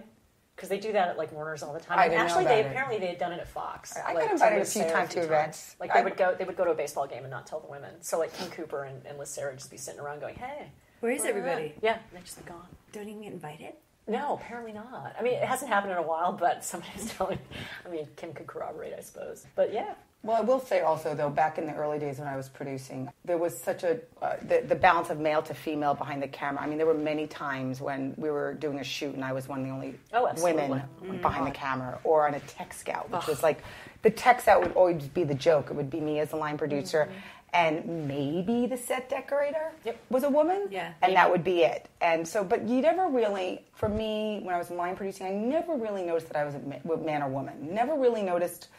D: Because they do that at like Warner's all the time.
B: I
D: And
B: didn't know
D: actually, they
B: it.
D: apparently they had done it at Fox.
B: I got
D: like,
B: invited
D: Liz
B: a few times to events.
D: Like they
B: I-
D: would go, they would go to a baseball game and not tell the women. So like Kim Cooper and, and Liz Sayre would just be sitting around going, "Hey,
C: Where is everybody?
D: Yeah, they're just be gone.
C: Don't even get invited.
D: No, apparently not. I mean, it hasn't happened in a while, but somebody's [laughs] telling. I mean, Kim could corroborate, I suppose. But yeah,
B: Well, I will say also though, back in the early days when I was producing, there was such a uh, the, the balance of male to female behind the camera. I mean, there were many times when we were doing a shoot and I was one of the only
D: Oh, absolutely.
B: women behind the camera, or on a tech scout, which was like the tech scout would always be the joke. It would be me as the line producer. And maybe the set decorator
D: Yep.
B: was a woman,
C: Yeah.
B: and that would be it. And so, but you never really, for me, when I was in line producing, I never really noticed that I was a man or woman. Never really noticed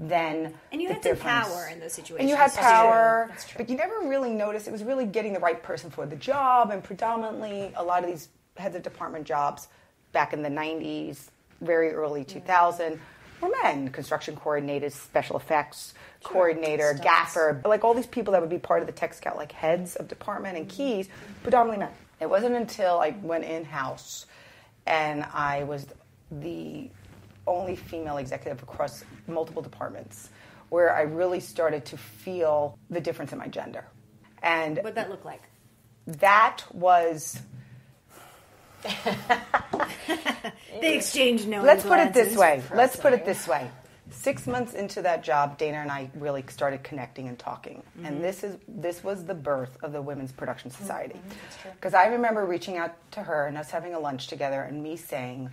B: then.
C: And you
B: the
C: had some
B: difference.
C: power in those situations.
B: And you had
C: situations,
D: too.
B: power,
D: That's true.
B: but you never really noticed. It was really getting the right person for the job, and predominantly a lot of these heads of department jobs back in the '90s, very early 2000 were men. Construction coordinators, special effects coordinator, gaffer, like all these people that would be part of the tech scout, like heads of department and mm-hmm. keys, predominantly men. It wasn't until I went in house and I was the only female executive across multiple departments where I really started to feel the difference in my gender. And
C: What'd that look like?
B: that was [laughs]
C: They exchanged no.
B: let's put it this way. Let's put it this way. Six months into that job, Dana and I really started connecting and talking, and mm-hmm. this is this was the birth of the Women's Production mm-hmm. Society. Because I remember reaching out to her and us having a lunch together, and me saying,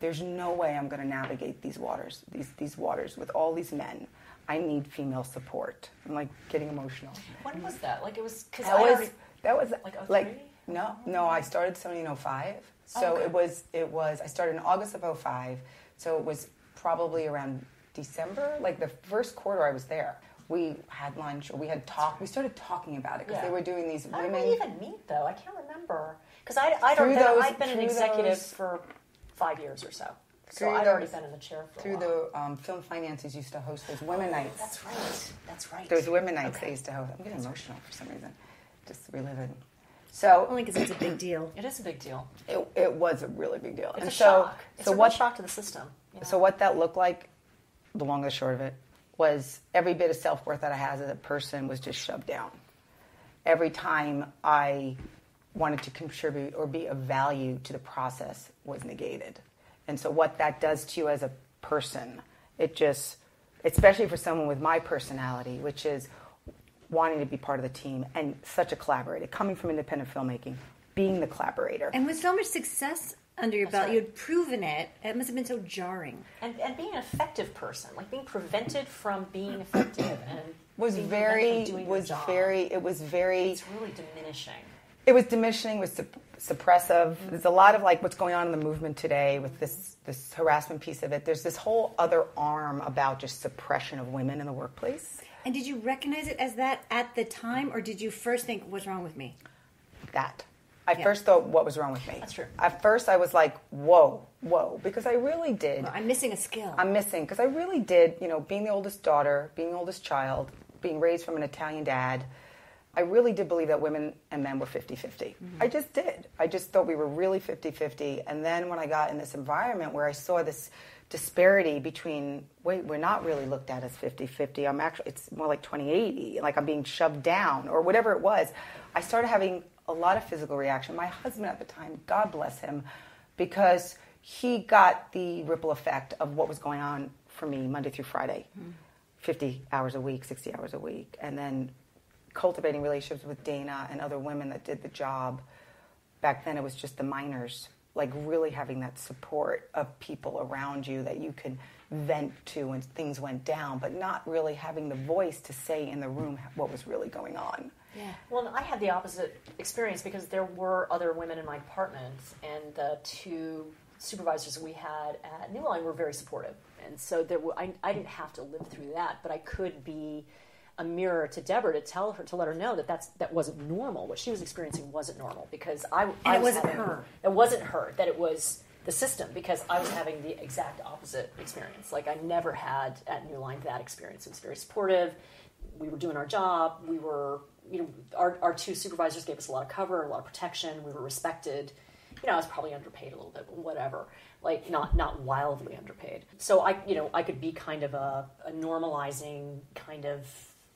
B: "There's no way I'm going to navigate these waters, these these waters with all these men. I need female support." I'm like getting emotional.
D: when was that? Like it was because
B: That
D: I
B: was
D: already,
B: that was
D: Like
B: oh
D: like,
B: no no I started 1705 so
D: Oh, okay.
B: it was it was I started in August of 05 so it was probably around December like the first quarter I was there we had lunch or we had talk we started talking about it because
D: Yeah.
B: they were doing these
D: How did
B: women
D: we even meet though? I can't remember because I I don't know.
B: those-
D: I've been an executive
B: those-
D: for five years or so, so
B: Through
D: I'd already been in the chair for a
B: through
D: while.
B: the um, film finances used to host those women nights
D: That's right. That's right.
B: those women nights
D: Okay.
B: they used to host I'm getting emotional for some reason just reliving so
C: Only because it's a big deal. [clears throat]
D: It is a big deal.
B: it, it was a really big deal
D: It's
B: and
D: a
B: so
D: shock. It's
B: so
D: a real
B: what
D: shock to the system. you know?
B: So what that looked like, the long and the short of it, was every bit of self worth that I had as a person was just shoved down. Every time I wanted to contribute or be of value to the process was negated. And so what that does to you as a person, it just, especially for someone with my personality, which is wanting to be part of the team and such a collaborator, coming from independent filmmaking, being the collaborator.
C: And with so much success under your belt,
D: right.
C: you had proven it. It must have been so jarring.
D: and, and being an effective person, like being prevented from being effective and
B: was
D: being
B: very
D: prevented from doing
B: was
D: job.
B: very it was very
D: It's really diminishing.
B: it was diminishing, was sup- suppressive. Mm-hmm. There's a lot of like what's going on in the movement today with this this harassment piece of it. There's this whole other arm about just suppression of women in the workplace.
C: And did you recognize it as that at the time, or did you first think, "What's wrong with me"?
B: That I
C: Yeah.
B: first thought, what was wrong with me?
D: That's true.
B: At first, I was like, whoa, whoa, because I really did.
C: Well, I'm missing a skill.
B: I'm missing because I really did, you know, being the oldest daughter, being the oldest child, being raised from an Italian dad. I really did believe that women and men were 50 50. Mm-hmm. I just did. I just thought we were really 50 50. And then when I got in this environment where I saw this disparity between, wait, we're not really looked at as 50 50, I'm actually, it's more like 20 80, like I'm being shoved down or whatever it was, I started having a lot of physical reaction. My husband at the time, God bless him, because he got the ripple effect of what was going on for me Monday through Friday, 50 hours a week, 60 hours a week, and then cultivating relationships with Dana and other women that did the job. Back then, it was just the minors, like really having that support of people around you that you could vent to when things went down, but not really having the voice to say in the room what was really going on.
C: Yeah.
D: Well, I had the opposite experience because there were other women in my department, and the two supervisors we had at New Line were very supportive, and so there were, I, I didn't have to live through that, but I could be a mirror to Debra to tell her to let her know that that's that wasn't normal. What she was experiencing wasn't normal because I I
C: it
D: was
C: wasn't
D: having-
C: her.
D: It wasn't her. That it was the system because I was having the exact opposite experience. Like I never had at New Line that experience. It was very supportive. We were doing our job. We were, you know, our, our two supervisors gave us a lot of cover, a lot of protection. We were respected. You know, I was probably underpaid a little bit, but whatever. like not not wildly underpaid. So I you know I could be kind of a, a normalizing kind of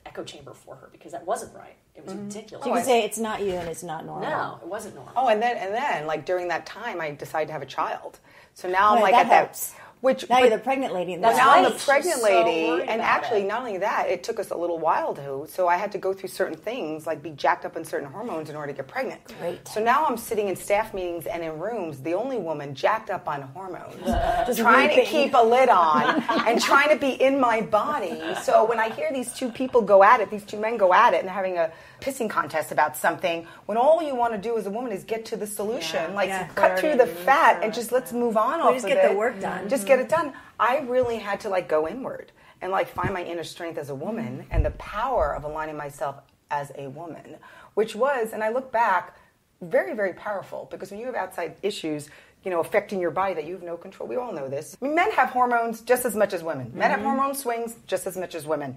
D: echo chamber for her because that wasn't right. It was mm-hmm. ridiculous.
C: You can say it's not you and it's not normal.
D: no, it wasn't normal.
B: Oh, and then and then like during that time, I decided to have a child. So now I'm like
C: that
B: at
C: helps.
B: that. Which
C: Now
B: but-
C: you're the pregnant lady. And
B: But
C: that's
B: now I'm the pregnant
D: She's so
B: lady,
D: worried
B: and actually,
D: it.
B: not only that, it took us a little while to. So I had to go through certain things, like be jacked up in certain hormones in order to get pregnant.
C: Great.
B: So now I'm sitting in staff meetings and in rooms, the only woman jacked up on hormones, [laughs]
C: Just
B: trying
C: weeping.
B: to keep a lid on [laughs] and trying to be in my body. So when I hear these two people go at it, these two men go at it, and they're having a pissing contest about something, when all you want to do as a woman is get to the solution,
D: Yeah.
B: like
C: Yeah.
B: cut through the fat and just let's move on
C: just get the work done.
B: Just get it done. I really had to like go inward and like find my inner strength as a woman mm-hmm. and the power of aligning myself as a woman, which was, and I look back, very, very powerful because when you have outside issues, you know, affecting your body that you have no control. We all know this. I mean, men have hormones just as much as women. Men have mm-hmm. hormone swings just as much as women.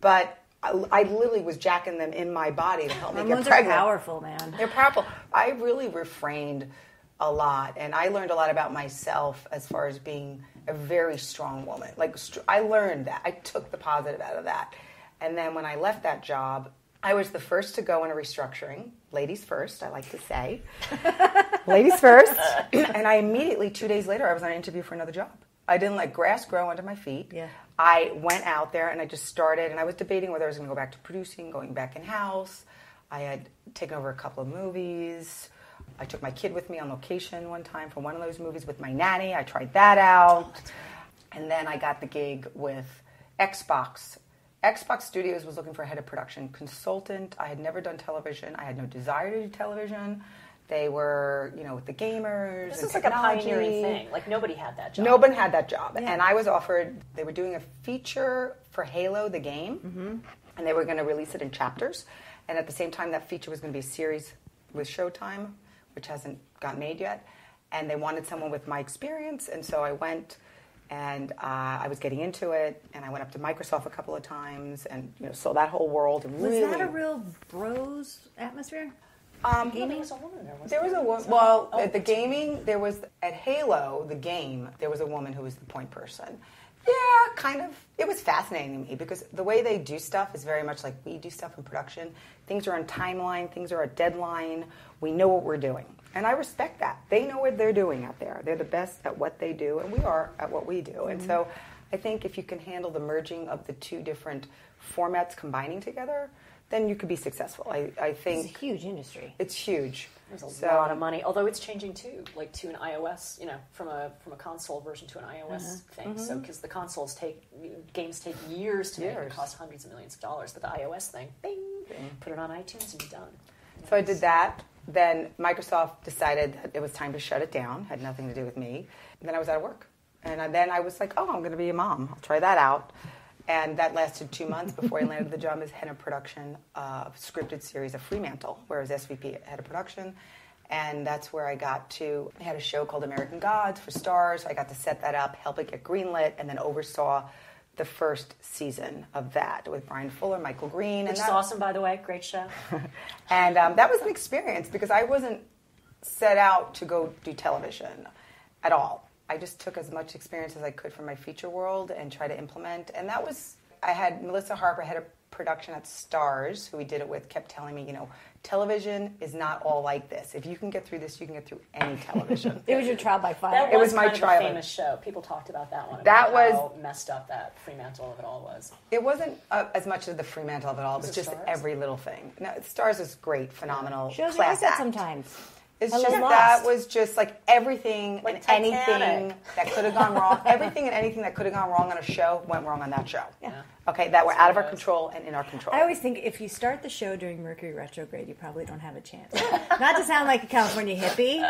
B: But I, I literally was jacking them in my body to help me
C: Hormones
B: get
C: are
B: pregnant.
C: powerful, man.
B: They're powerful. I really refrained a lot, and I learned a lot about myself as far as being a very strong woman. Like str- I learned that. I took the positive out of that, and then when I left that job, I was the first to go in a restructuring. Ladies first, I like to say. [laughs] Ladies first, [clears throat] and I immediately two days later I was on an interview for another job. I didn't let grass grow under my feet.
C: Yeah.
B: I went out there and I just started, and I was debating whether I was going to go back to producing, going back in house. I had taken over a couple of movies. I took my kid with me on location one time for one of those movies with my nanny. I tried that out. And then I got the gig with Xbox. Xbox Studios was looking for a head of production consultant. I had never done television. I had no desire to do television. They were, you know, with the gamers.
D: this is like a pioneering thing. Like nobody had that job.
B: Nobody had that job. And I was offered, they were doing a feature for Halo, the game, and they were going to release it in chapters. And at the same time, that feature was going to be a series with Showtime, which hasn't got made yet. And they wanted someone with my experience. And so I went and uh, I was getting into it. And I went up to Microsoft a couple of times and, you know, saw that whole world. And
C: Was
B: really,
C: that a real bros atmosphere?
B: Um,
D: there was a woman there.
B: There was a woman. Well,
D: Oh,
B: at the gaming, there was at Halo, the game. There was a woman who was the point person. Yeah, kind of. It was fascinating to me because the way they do stuff is very much like we do stuff in production. Things are on timeline. Things are at deadline. We know what we're doing, and I respect that. They know what they're doing out there. They're the best at what they do, and we are at what we do. And so, I think if you can handle the merging of the two different formats combining together, then you could be successful. I, I think
C: It's a huge industry.
B: it's huge.
D: There's a
B: So-
D: lot of money, although it's changing too, like to an iOS, you know, from a from a console version to an iOS
B: Uh-huh.
D: thing. So because the consoles take games take years to make,
B: Years.
D: it cost hundreds of millions of dollars. But the iOS thing, bing, bing. put it on iTunes and you're done.
B: So I did that. Then Microsoft decided that it was time to shut it down. Had nothing to do with me. then I was out of work, and then I was like, "Oh, I'm going to be a mom. I'll try that out." And that lasted two months before I landed the job as head of production of scripted series of Fremantle, where I was SVP head of production. And that's where I got to. I had a show called American Gods for Starz. I got to set that up, help it get greenlit, and then oversaw the first season of that with Bryan Fuller, Michael Green,
D: Which
B: and
D: is awesome, by the way. Great show. [laughs]
B: and um, that was an experience because I wasn't set out to go do television at all. I just took as much experience as I could from my feature world and try to implement. And that was, I had Melissa Harper, head of production at Starz, who we did it with, kept telling me, you know, television is not all like this. If you can get through this, you can get through any television. [laughs]
C: It was your trial by fire.
D: That
B: It
D: was,
B: was my
D: kind of
B: trial.
D: a famous show. People talked about that one.
B: That was-
D: how messed up that Fremantle of it all was.
B: It wasn't uh, as much of the Fremantle of it all. It was,
D: Was it
B: just
D: Starz?
B: every little thing. No, Starz is great, phenomenal,
C: Shows
B: class
C: like that
B: act.
C: sometimes.
B: It's
C: I
B: just
C: love
B: that was just like everything
D: Like
B: and anything that could have gone wrong. [laughs] everything and anything that could have gone wrong on a show went wrong on that show.
D: Yeah.
B: Okay, that were out of our control and in our control.
C: I always think if you start the show during Mercury retrograde, you probably don't have a chance. [laughs] Not to sound like a California hippie,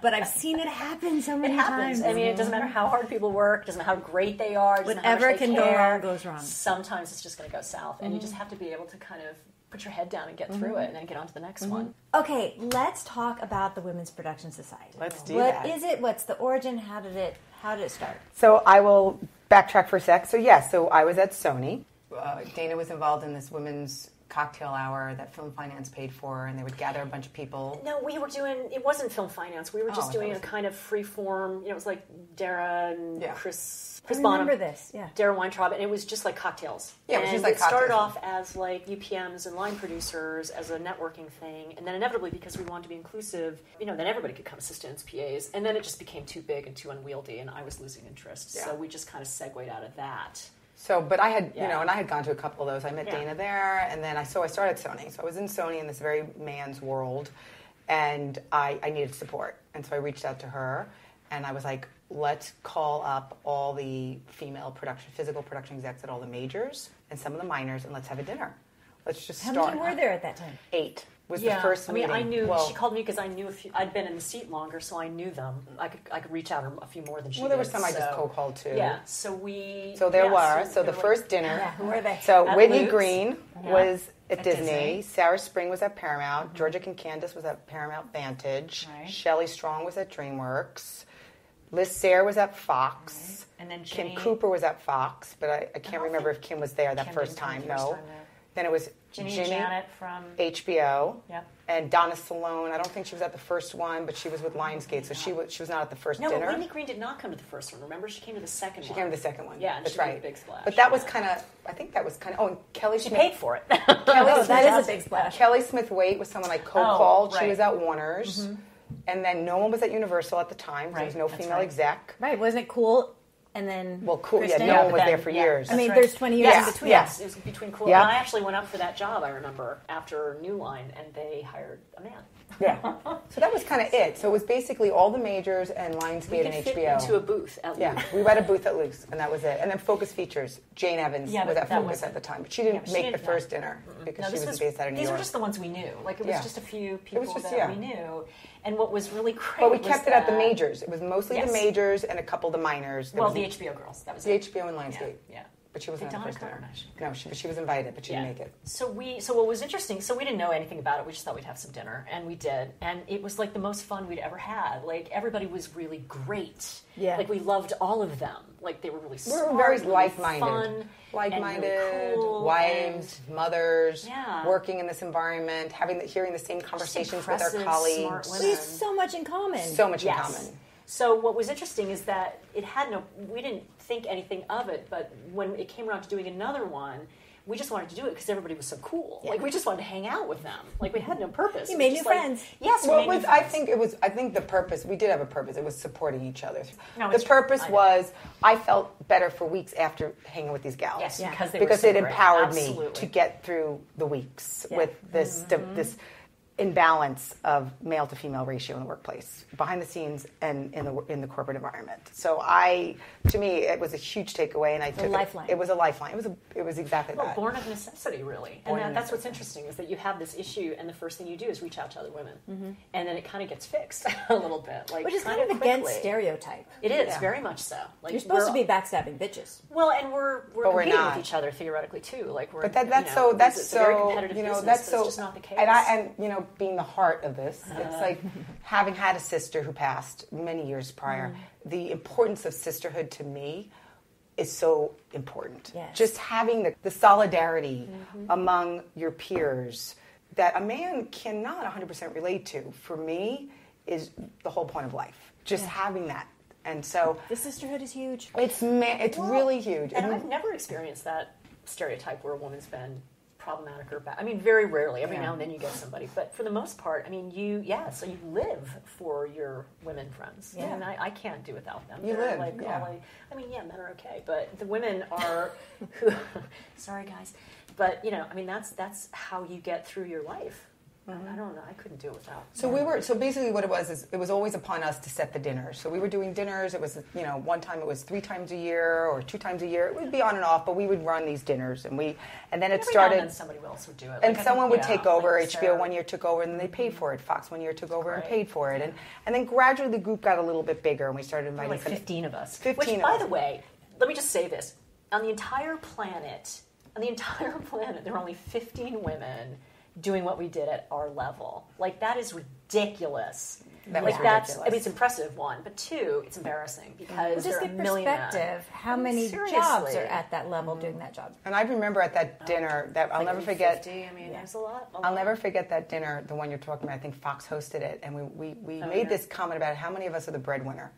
C: but I've seen it happen so
D: It
C: many
D: happens.
C: times.
D: I mean, it doesn't matter how hard people work, doesn't matter how great they are, doesn't how
C: Whatever
D: much they
C: can go
D: care.
C: wrong goes wrong.
D: Sometimes it's just going to go south, and you mm-hmm. just have to be able to kind of put your head down and get through it, and then get on to the next one.
C: Okay, let's talk about the Women's Production Society.
B: Let's do
C: What
B: that.
C: is it? What's the origin? How did it? How did it start?
B: So I will backtrack for a sec. So yes, so I was at Sony. Uh, Dana was involved in this women's cocktail hour that Film Finance paid for, and they would gather a bunch of people.
D: No, we were doing. It wasn't film finance. We were
B: Oh,
D: just
B: I
D: doing a kind of free form. You know, it was like Dara and
B: Yeah.
D: Chris.
C: I
D: Chris
C: remember
D: Bonham,
C: this. Yeah.
D: Dara Weintraub, and it was just like cocktails.
B: Yeah, it was just like
D: it started off as like UPMs and line producers as a networking thing, and then inevitably because we wanted to be inclusive, you know, then everybody could come assistants, PAs, and then it just became too big and too unwieldy, and I was losing interest.
B: Yeah.
D: So we just kind of segued out of that.
B: So, but I had, you know, and I had gone to a couple of those. I met
D: Yeah.
B: Dana there, and then I so I started Sony. So I was in Sony in this very man's world, and I, I needed support, and so I reached out to her, and I was like, let's call up all the female production, physical production execs at all the majors and some of the minors, and let's have a dinner. Let's just
C: How
B: start.
C: many were there at that time?
B: Eight was
D: yeah,
B: the first
D: I mean,
B: meeting.
D: I knew
B: Well,
D: she called me because I knew a few. I'd been in the seat longer, so I knew them. I could I could reach out a few more than she.
B: well, there were
D: did,
B: some I just
D: so-
B: cold called too.
D: Yeah, so we.
B: So there
D: yeah,
B: were. So, the
D: there were-
B: first dinner.
C: Yeah, who were they?
B: So
D: At
B: Whitney
D: Luke's.
B: Green was at,
C: At
B: Disney.
C: Disney.
B: Sarah Spring was at Paramount. Mm-hmm. Georgia and Candace was at Paramount Vantage.
C: Right.
B: Shelley Strong was at DreamWorks. Liz Sayre was at Fox.
D: And then
B: Kim Cooper was at Fox, but I, I can't
D: don't
B: remember if Kim was there that
D: Kim
B: first time.
D: the first
B: no.
D: time, no.
B: Then it was
D: Ginny,
B: Ginny,
D: Janet from.
B: HBO.
D: Yep.
B: And Donna Salone. I don't think she was at the first one, but she was with Lionsgate, so she was she was not at the first
D: No,
B: dinner.
D: but Whitney Green did not come to the first one. Remember, she came to the second
B: She
D: one.
B: came to the second one.
D: Yeah, and
B: that's
D: she made a
B: right.
D: big splash.
B: But that was kind of, I think that was kind of. Oh, and Kelly
D: She
B: Smith.
D: paid for it.
B: Kelly
C: Oh, [laughs]
B: Smith-
C: that is a big splash.
B: Kelly Smith Waite was someone I co-called.
D: Oh,
B: She was at Warner's, mm-hmm. and then no one was at Universal at the time. There was no
D: that's
B: female
D: right.
B: exec.
C: Right, wasn't it cool? And then
B: Well, cool.
C: Kristen?
B: Yeah, no one was
D: then-
B: there for
D: yeah,
B: years.
C: I mean,
D: right.
C: there's 20 years
B: Yes,
C: in between.
B: yes.
D: It was between cool.
B: Yeah.
D: And I actually went up for that job. I remember after New Line, and they hired a man.
B: Yeah. so that was kind of it. So it was basically all the majors and
D: We
B: Lionsgate
D: could
B: and
D: fit
B: HBO.
D: into a booth at
B: yeah, we were at a booth at Luke's, and that was it. And then Focus Features. Jane Evans
D: Yeah,
B: was at Focus
D: was-
B: at the time, but she didn't
D: Yeah, but she
B: make the
D: didn't-
B: first dinner Mm-hmm. because
D: No,
B: she
D: this
B: was, based out of New
D: these
B: York.
D: were just the ones we knew. Like it was
B: Yeah.
D: just a few people
B: just-
D: that
B: yeah.
D: we knew. And what was really great.
B: but we
D: was
B: kept it at the majors. It was mostly
D: Yes.
B: the majors and a couple of the minors. There
D: Well,
B: was
D: the HBO girls. That was
B: the
D: it.
B: HBO and Lionsgate.
D: Yeah. yeah.
B: But she wasn't the
D: Donna
B: first
D: come
B: dinner.
D: or not? She-
B: No, she, but she was invited, but she didn't make it.
D: So we, so what was interesting, so we didn't know anything about it. We just thought we'd have some dinner, and we did, and it was like the most fun we'd ever had. Like everybody was really great.
C: Yeah.
D: Like we loved all of them. Like they were really
B: We were
D: smart,
B: very
D: really
B: like-minded.
D: fun,
B: Like-minded,
D: really cool,
B: wives, mothers,
D: Yeah.
B: working in this environment, having the, hearing the same conversations with our
D: impressive, smart
B: colleagues.
D: women.
C: We have so much in common.
B: So much
D: Yes.
B: in common.
D: So what was interesting is that it had no. We didn't think anything of it, but when it came around to doing another one. We just wanted to do it because everybody was so cool. Like we just wanted to hang out with them. Like we had no purpose.
C: You
D: It
C: made new
D: just like-
C: friends.
D: Yes, we
B: Well,
D: made
B: it
D: new
B: was, I think it was. I think the purpose. We did have a purpose. It was supporting each other.
D: No,
B: the purpose
D: I
B: was I felt better for weeks after hanging with these gals.
D: Yes,
C: Yeah.
D: because they
B: because
D: so
B: it
D: great.
B: empowered me to get through the weeks
C: Yeah.
B: with this
D: Mm-hmm.
B: this imbalance of male to female ratio in the workplace, behind the scenes and in the in the corporate environment. So I, to me, it was a huge takeaway, and I took
C: lifeline.
B: It, it was a lifeline. It was a, it was exactly
D: Well,
B: that.
D: born of necessity, really.
B: Born
D: and that, that's what's interesting is that you have this issue, and the first thing you do is reach out to other women,
B: Mm-hmm.
D: and then it kind of gets fixed [laughs] a little bit, like
C: Which is kind,
D: kinda
C: of against stereotype.
D: It is
B: Yeah.
D: very much so. Like
C: You're supposed to be backstabbing bitches.
D: well, and we're we're
B: But we're not.
D: with each other theoretically too. Like we're
B: But that, that's
D: you know,
B: so that's
D: it's, it's very
B: so
D: competitive
B: you know
D: business,
B: that's so
D: it's just not the case.
B: and I and you know being the heart of this,
D: Uh-huh.
B: it's like having had a sister who passed many years prior.
D: Mm.
B: The importance of sisterhood to me is so important.
C: Yes.
B: Just having the, the solidarity
D: Mm-hmm.
B: among your peers that a man cannot 100% relate to. For me, is the whole point of life. Just having that, and so
C: The sisterhood is huge.
B: it's ma- it's
D: Well,
B: really huge.
D: And
B: And-
D: I've never experienced that stereotype where a woman's been problematic or bad. I mean, very rarely. Every
B: Yeah.
D: now and then you get somebody, but for the most part, I mean, you yeah. So you live for your women friends.
C: Yeah.
D: and I, I can't do without them.
B: You
D: They're
B: live,
D: Like,
B: yeah.
D: I, I mean, yeah, men are okay, but the women are who. [laughs] sorry, guys, but you know, I mean, that's that's how you get through your life. I, I don't know. I couldn't do it without.
B: So we were so basically what it was is it was always upon us to set the dinners. So we were doing dinners. It was you know one time it was three times a year or two times a year. It would be on and off, but we would run these dinners and we and then it
D: Every now
B: started.
D: and then somebody else would do it,
B: and
D: Like,
B: someone would
D: yeah,
B: take over.
D: like
B: HBO
D: Sarah.
B: one year took over, and then they paid mm-hmm. for it. Fox one year took over and paid for it, and and then gradually the group got a little bit bigger, and we started inviting
D: like 15 of us.
B: 15
D: Which, by
B: us.
D: the way, let me just say this. On the entire planet, on the entire [laughs] planet, there are only 15 women doing what we did at our level. Like, that is ridiculous.
B: That was
D: like that's I mean it's impressive one, but two, it's embarrassing because
C: Just
D: there are
C: get
D: a million men.
C: perspective. How
D: I mean,
C: many
D: seriously.
C: jobs are at that level doing that job?
B: And I remember at that oh, dinner that I'll
D: Like
B: never forget.
D: 50, I mean,
C: Yeah.
D: there's a lot. a
B: I'll
D: lot.
B: never forget that dinner, the one you're talking about. I think Fox hosted it, and we, we, we
D: Oh,
B: made
D: yeah.
B: this comment about how many of us are the breadwinner.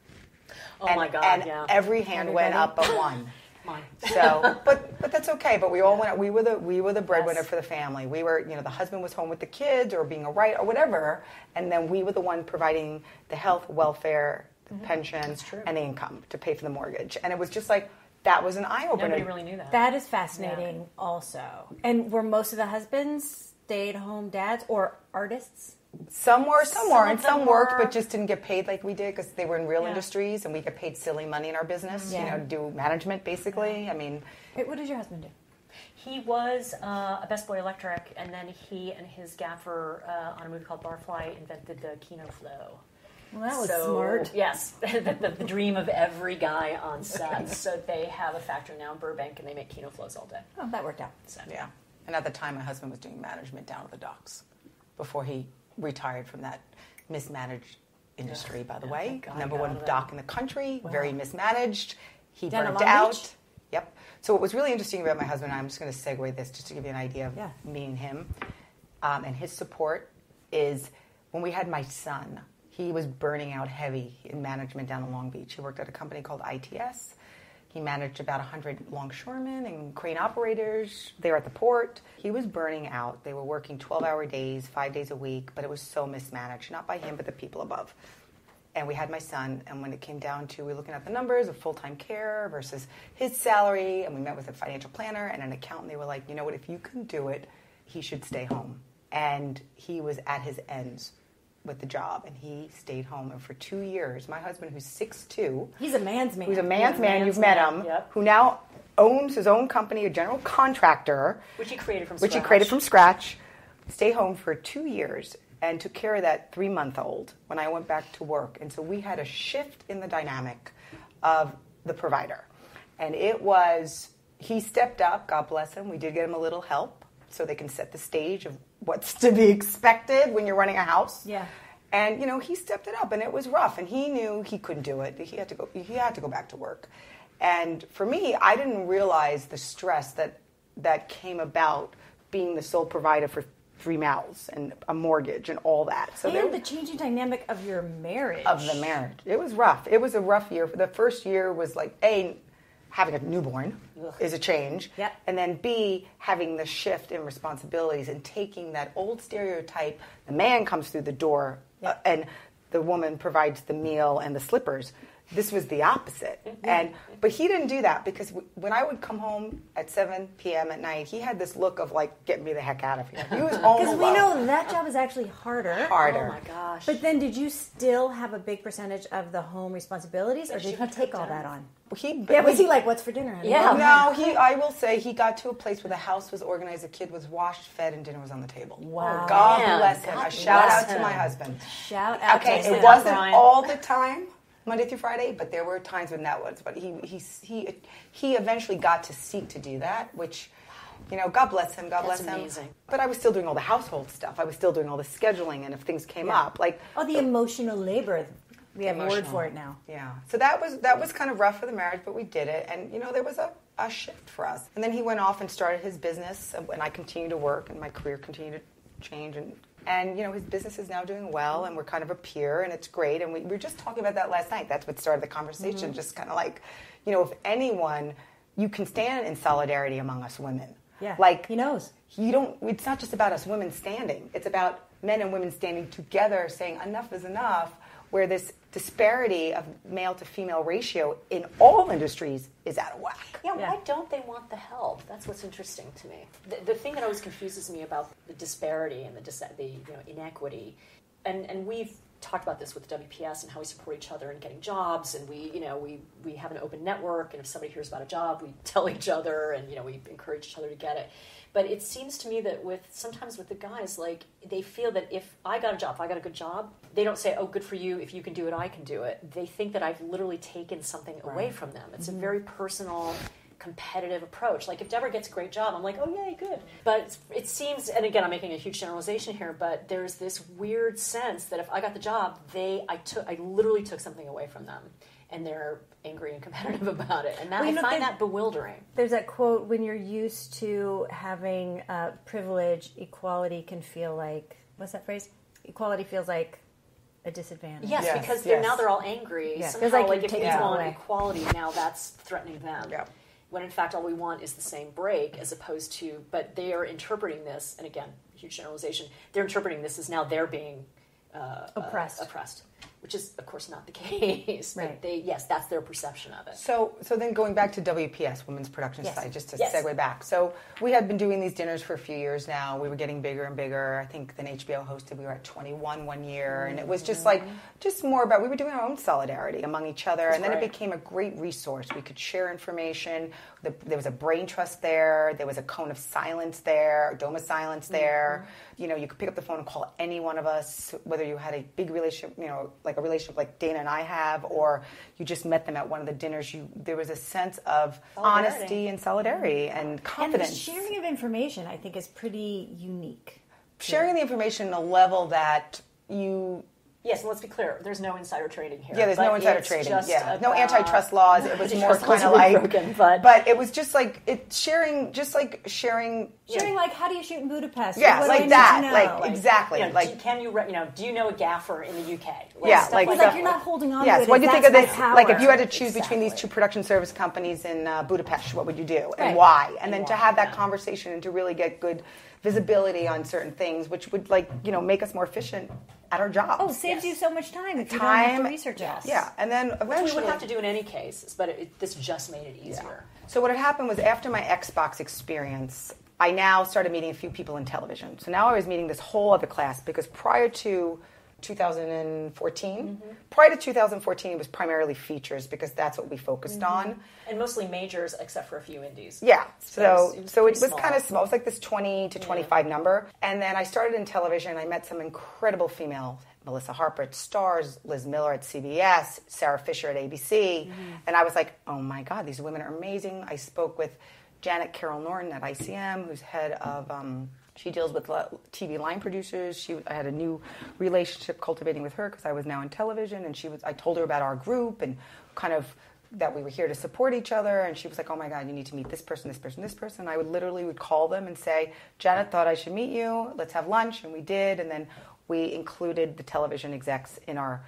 D: Oh
B: and,
D: my god,
B: And
D: yeah.
B: every hand went up but one. [laughs]
D: Mine.
B: So, [laughs] but but that's okay. But we all went. We were the we were the breadwinner
D: Yes.
B: for the family. We were, you know, the husband was home with the kids or being a right or whatever, and then we were the one providing the health, welfare, the
D: Mm-hmm. true.
B: and the income to pay for the mortgage. And it was just like that was an eye opener.
D: Nobody really knew that.
C: That is fascinating, also. And were most of the husbands stay-at-home dads or artists?
B: Some were, some,
D: Some
B: were,
D: of
B: and some worked,
D: were.
B: but just didn't get paid like we did because they were in real
D: Yeah.
B: industries, and we get paid silly money in our business. You know, do management basically. I mean,
C: Wait, what does your husband do?
D: He was uh, a Best Boy Electric, and then he and his gaffer uh, on a movie called Barfly invented the Kino Flow.
C: Well, that was
D: So,
C: smart.
D: Yes, [laughs] the, the, the dream of every guy on set. so they have a factory now in Burbank, and they make Kino Flows all day.
C: Oh, that worked out.
D: So.
B: yeah. And at the time, my husband was doing management down at the docks before he retired from that mismanaged industry. By the
D: Yeah,
B: way,
D: God
B: number one dock in the country, very mismanaged. He
C: Down at
B: burnt
C: Long
B: out.
C: Beach?
B: Yep. So what was really interesting about my husband, and I'm just going to segue this just to give you an idea of
C: Yeah.
B: me and him, um, and his support is when we had my son. He was burning out heavy in management down in Long Beach. He worked at a company called ITS. He managed about 100 longshoremen and crane operators there at the port. He was burning out. They were working 12 hour days, five days a week, but it was so mismanaged, not by him, but the people above. And we had my son and when it came down to we were looking at the numbers of full-time care versus his salary and we met with a financial planner and an accountant. They were like you know what? If you can do it he should stay home. And he was at his ends with the job and he stayed home and for two years my husband who's 6'2
C: He's a man's man.
B: who's a man's
D: a
B: man
D: man's
B: you've met him
D: yep.
B: who now owns his own company a general contractor
D: Which he created from
B: which he created from scratch, stay home for two years, and took care of that three month old when I went back to work. And so we had a shift in the dynamic of the provider. And it was, he stepped up, God bless him. We did get him a little help so they can set the stage of what's to be expected when you're running a house.
C: Yeah.
B: And you know, he stepped it up and it was rough and he knew he couldn't do it. He had to go he had to go back to work. And for me, I didn't realize the stress that that came about being the sole provider for three mouths and a mortgage and all that. So there
C: and the changing dynamic of your marriage.
B: of the marriage. It was rough. It was a rough year. The first year was like a having a newborn
D: Ugh.
B: is a change,
C: Yep.
B: and then b having the shift in responsibilities and taking that old stereotype. The man comes through the door, uh, and the woman provides the meal and the slippers. This was the opposite, and but he didn't do that because w- when I would come home at 7 p.m. at night, he had this look of like, "Get me the heck out of here." He was [laughs] home
C: Because we know that job is actually harder.
B: harder.
D: Oh my gosh.
C: But then, did you still have a big percentage of the home responsibilities, or did he
D: had to
C: take all
D: down.
C: that on?
B: He
C: Yeah, was he like, "What's for dinner?" honey?"
D: Yeah.
B: No, he. I will say he got to a place where the house was organized, the kid was washed, fed, and dinner was on the table.
C: Wow.
B: God
D: Man,
B: bless him.
D: God
B: a shout
D: bless
B: out to my husband.
C: Shout out
B: Okay,
C: to
B: it wasn't
D: Brian.
B: all the time, Monday through Friday, but there were times when that was. But he he he he eventually got to seek to do that, which. You know, God bless him. God
D: That's
B: bless him.
D: amazing.
B: But I was still doing all the household stuff. I was still doing all the scheduling, and if things came up, like
C: Oh, the emotional labor. We have a word for it now.
B: Yeah. So that was that was kind of rough for the marriage, but we did it, and you know there was a, a shift for us. And then he went off and started his business, and I continued to work, and my career continued to change, and and you know his business is now doing well, and we're kind of a peer, and it's great. And we, we were just talking about that last night. That's what started the conversation. Mm-hmm. Just kind of like, you know, if anyone, you can stand in solidarity among us women.
C: Yeah.
B: Like
C: he knows.
B: you don't it's not just about us women standing it's about men and women standing together saying enough is enough where this disparity of male to female ratio in all industries is out of whack
D: Yeah,
C: Yeah.
D: why don't they want the help? That's what's interesting to me. The, the thing that always confuses me about the disparity and the, dis- the you know, inequity, and, and we've talked about this with WPS and how we support each other in getting jobs, and we, you know, we, we have an open network, and if somebody hears about a job, we [laughs] tell each other, and, you know, we encourage each other to get it. But it seems to me that with sometimes with the guys, like they feel that if I got a job, if I got a good job, they don't say, "Oh, good for you. If you can do it, I can do it." They think that I've literally taken something away from them. It's a mm-hmm. very personal competitive approach. Like if Debra gets a great job, I'm like, oh yay, good. But it seems, and again, I'm making a huge generalization here, but there's this weird sense that if I got the job, they, I took, I literally took something away from them, and they're angry and competitive [laughs] about it, and that
C: Well,
D: I
C: know,
D: find that bewildering.
C: There's that quote when you're used to having uh, privilege, equality can feel like what's that phrase? Equality feels like a disadvantage.
D: Yes,
B: Yes,
D: because they're,
B: yes.
D: now they're all angry.
C: Yeah.
D: Somehow,
C: Feels like
D: like, if
C: taking
D: want
C: away.
D: equality, now that's threatening them.
B: Yeah.
D: When in fact, all we want is the same break, as opposed to, but they are interpreting this, and again, huge generalization. They're interpreting this as now they're being uh,
C: Oppressed.
D: uh, oppressed, which is of course not the [laughs] case. But
C: Right.
D: They yes, that's their perception of it.
B: So, so then going back to WPS, Women's Production
C: Yes.
B: Society, just to
D: Yes.
B: segue back. So we had been doing these dinners for a few years now. We were getting bigger and bigger. I think then HBO hosted, we were at 21 one year. And it was just mm-hmm. like, just more about, we were doing our own solidarity among each other. And then it became a great resource. We could share information. The, there was a brain trust there. There was a cone of silence there, a dome of silence there. Mm-hmm. You know, you could pick up the phone and call any one of us, whether you had a big relationship, you know, like a relationship like Dana and I have, or you just met them at one of the dinners. You there was a sense of honesty and solidarity and
C: And
B: confidence.
C: sharing of information, I think, is pretty unique.
B: Sharing the information at a level that you
D: Yes, and let's be clear. There's no insider trading here.
B: Yeah, there's no insider trading.
D: just
B: Yeah, no antitrust laws. It was [laughs] more kind of like,
D: broken, but- but
B: it was just like it sharing, just like sharing.
C: Sharing, like, how do you shoot in Budapest?
B: Yeah,
C: What do I
B: like that,
C: to know?
B: like, exactly.
D: You know,
B: like
D: do, can you re- you know do you know a gaffer in the UK?
B: Yeah,
D: stuff
B: like
C: It's
B: stuff
C: like you're not holding on
B: Yes.
C: to it.
B: What do you think of this?
C: my
B: Like, if you had to choose between these two production service companies in uh, Budapest, what would you do and
C: Right.
B: why? And then to have that
D: yeah.
B: conversation and to really get good visibility on certain things, which would like you know make us more efficient at our jobs.
C: Oh, saves
D: Yes.
C: you so much time if you don't have
B: time.
C: to research it.
B: Yeah, and then
D: Which we would have to do in any case, but it, it, this just made it easier.
B: So what had happened was after my Xbox experience, I now started meeting a few people in television. So now I was meeting this whole other class because prior to 2014, mm-hmm. prior to 2014, it was primarily features because that's what we focused mm-hmm. on.
D: And mostly majors, except for a few indies.
B: Yeah. So
D: it was- it was
B: so it was kind of small. It was like this 20 to 25 number. And then I started in television. I met some incredible female Melissa Harper at Starz, Liz Miller at CBS, Sarah Fisher at ABC. Mm-hmm. And I was like, "Oh my god, these women are amazing." I spoke with Janet Carol Norton at ICM, who's head of um, she deals with TV line producers. She, I had a new relationship cultivating with her because I was now in television, and she was. I told her about our group and kind of that we were here to support each other and she was like oh my god you need to meet this person this person this person i would literally would call them and say janet thought i should meet you let's have lunch and we did and then we included the television execs in our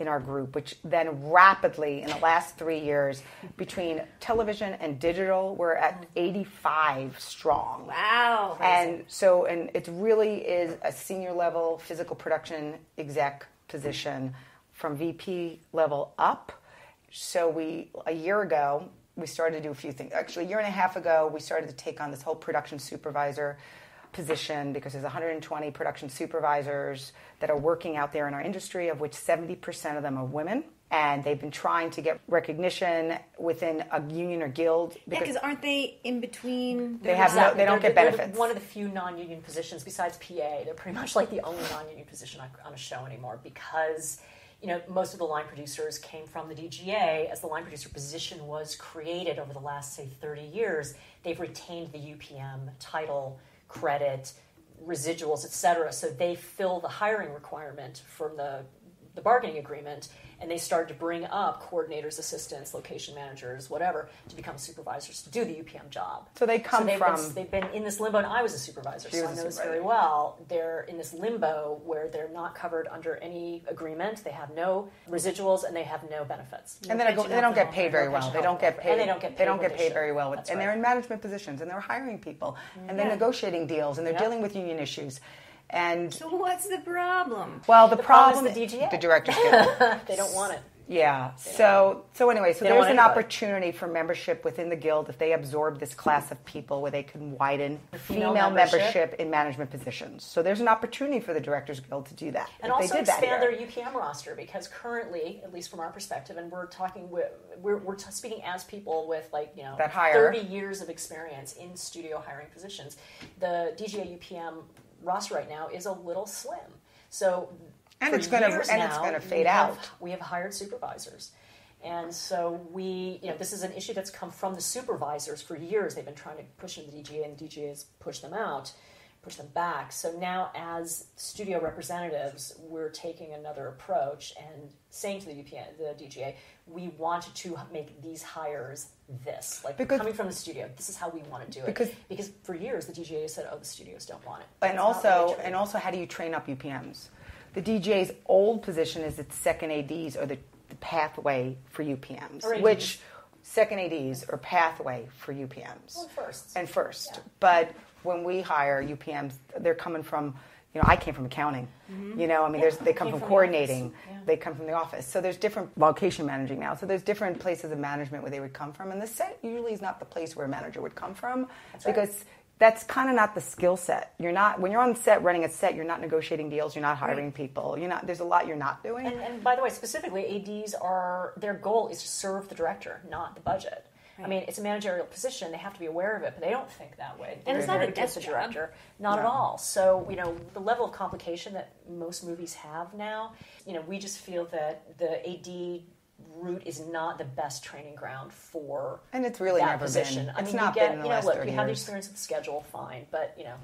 B: in our group which then rapidly in the last three years between television and digital we're at 85 strong
C: Wow.
B: and so, and it really is a senior level physical production exec position from VP level up. So we, a year ago, we started to do a few things. Actually, a year and a half ago, we started to take on this whole production supervisor position because there's 120 production supervisors that are working out there in our industry, of which 70% of them are women. And they've been trying to get recognition within a union or guild
C: Yeah, because aren't they in between?
B: They have no- they don't
D: They're-
B: get
D: they're
B: benefits.
D: one of the few non-union positions besides PA. They're pretty much like the only non-union position on- on a show anymore because you know most of the line producers came from the DGA as the line producer position was created over the last say 30 years. They've retained the UPM title, credit, residuals, etc. So they fill the hiring requirement from the the bargaining agreement and they started to bring up coordinators, assistants, location managers, whatever, to become supervisors to do the UPM job.
B: So they come
D: they've
B: from-
D: Been, they've been in this limbo, and I was a supervisor, so I know this very well. They're in this limbo where they're not covered under any agreement. They have no residuals, and they have no benefits.
B: and then they, go, they don't get paid very well. They don't get paid.
D: and they don't get paid.
B: They don't get paid very well, and
D: right.
B: they're in management positions, and they're hiring people, and they're negotiating deals, and they're
D: Yeah.
B: dealing with union issues. And
C: So what's the problem?
B: well, the,
D: The problem
B: problem,
D: is the DGA.
B: the directors [laughs] guild.
D: They don't want it.
B: Yeah. So so anyway, so
D: They
B: there's an opportunity for membership within the guild if they absorb this class of people where they can widen
D: female
B: female,
D: membership.
B: membership. in management positions. So there's an opportunity for the directors guild to do that.
D: and
B: if
D: also
B: they did
D: expand
B: here.
D: their UPM roster because currently, at least from our perspective, and we're talking with we're, we're t- speaking as people with like you know
B: That hire.
D: thirty years of experience in studio hiring positions. The DGA UPM roster right now is a little slim, so
B: And it's gonna-
D: years
B: and it's gonna
D: we
B: fade
D: have-
B: out.
D: We have hired supervisors. And so we, you know, this is an issue that's come from the supervisors for years. They've been trying to push in the DGA, and the DGA has pushed them out, pushed them back. So now, as studio representatives, we're taking another approach and saying to the the DGA, we want to make these hires this, like
B: Because-
D: coming from the studio. This is how we want to do it.
B: Because-
D: because for years the DGA said, oh, the studios don't want it.
B: And
D: It's
B: also, and also, how do you train up UPMs? The DGA's old position is its second ADs or the, the pathway for UPMs,
D: Or
B: which second ADs or pathway for UPMs.
D: Well, firsts.
B: And first.
D: Yeah.
B: But when we hire UPMs, they're coming from, you know, I came from accounting. Mm-hmm. You know, I mean, there's, they come from
D: from
B: coordinating.
D: Yeah.
B: They come from the office. So there's different location managing now. So there's different places of management where they would come from. And the set usually is not the place where a manager would come from
D: right.
B: because that's kind of not the skill set. You're not when you're on set running a set. You're not negotiating deals. You're not hiring people. You're not. There's a lot you're not doing.
D: And, and by the way, specifically, ADs are their goal is to serve the director, not the budget. I mean, it's a managerial position; they have to be aware of it, but they don't think that way.
C: And it's not a desk
D: director, not at all. So, you know, the level of complication that most movies have now, you know, we just feel that the AD route is not the best training ground for
B: And it's really
D: that
B: never been.
D: position. I mean,
B: not
D: you get,
B: been in the
D: you know, look,
B: 30
D: we have the experience with the schedule, fine, but you know,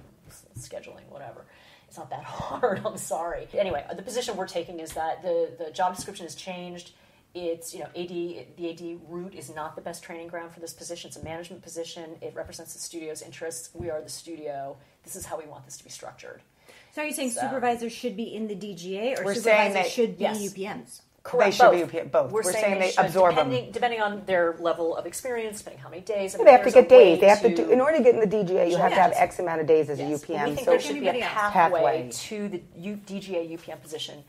D: scheduling, whatever. It's not that [laughs] hard. I'm sorry. Anyway, the position we're taking is that the the job description has changed. It's you know, AD the AD route is not the best training ground for this position. It's a management position. It represents the studio's interests. We are the studio. This is how we want this to be structured.
C: So are you saying
D: So-
C: supervisors should be in the DGA or
B: We're
C: supervisors
B: saying that-
C: should be
D: yes.
C: UPMs?
B: They should be UP both. We're, saying, they,
D: should,
B: absorb them.
D: depending, depending on their level of experience, depending how many days. I mean,
B: They have to get days. They have to do. In order to get in the DGA, you have to have X amount of days as
D: Yes.
B: a
D: But
B: UPM.
D: We think
B: so
D: there should be a pathway,
B: Pathway.
D: to the U, DGA UPM position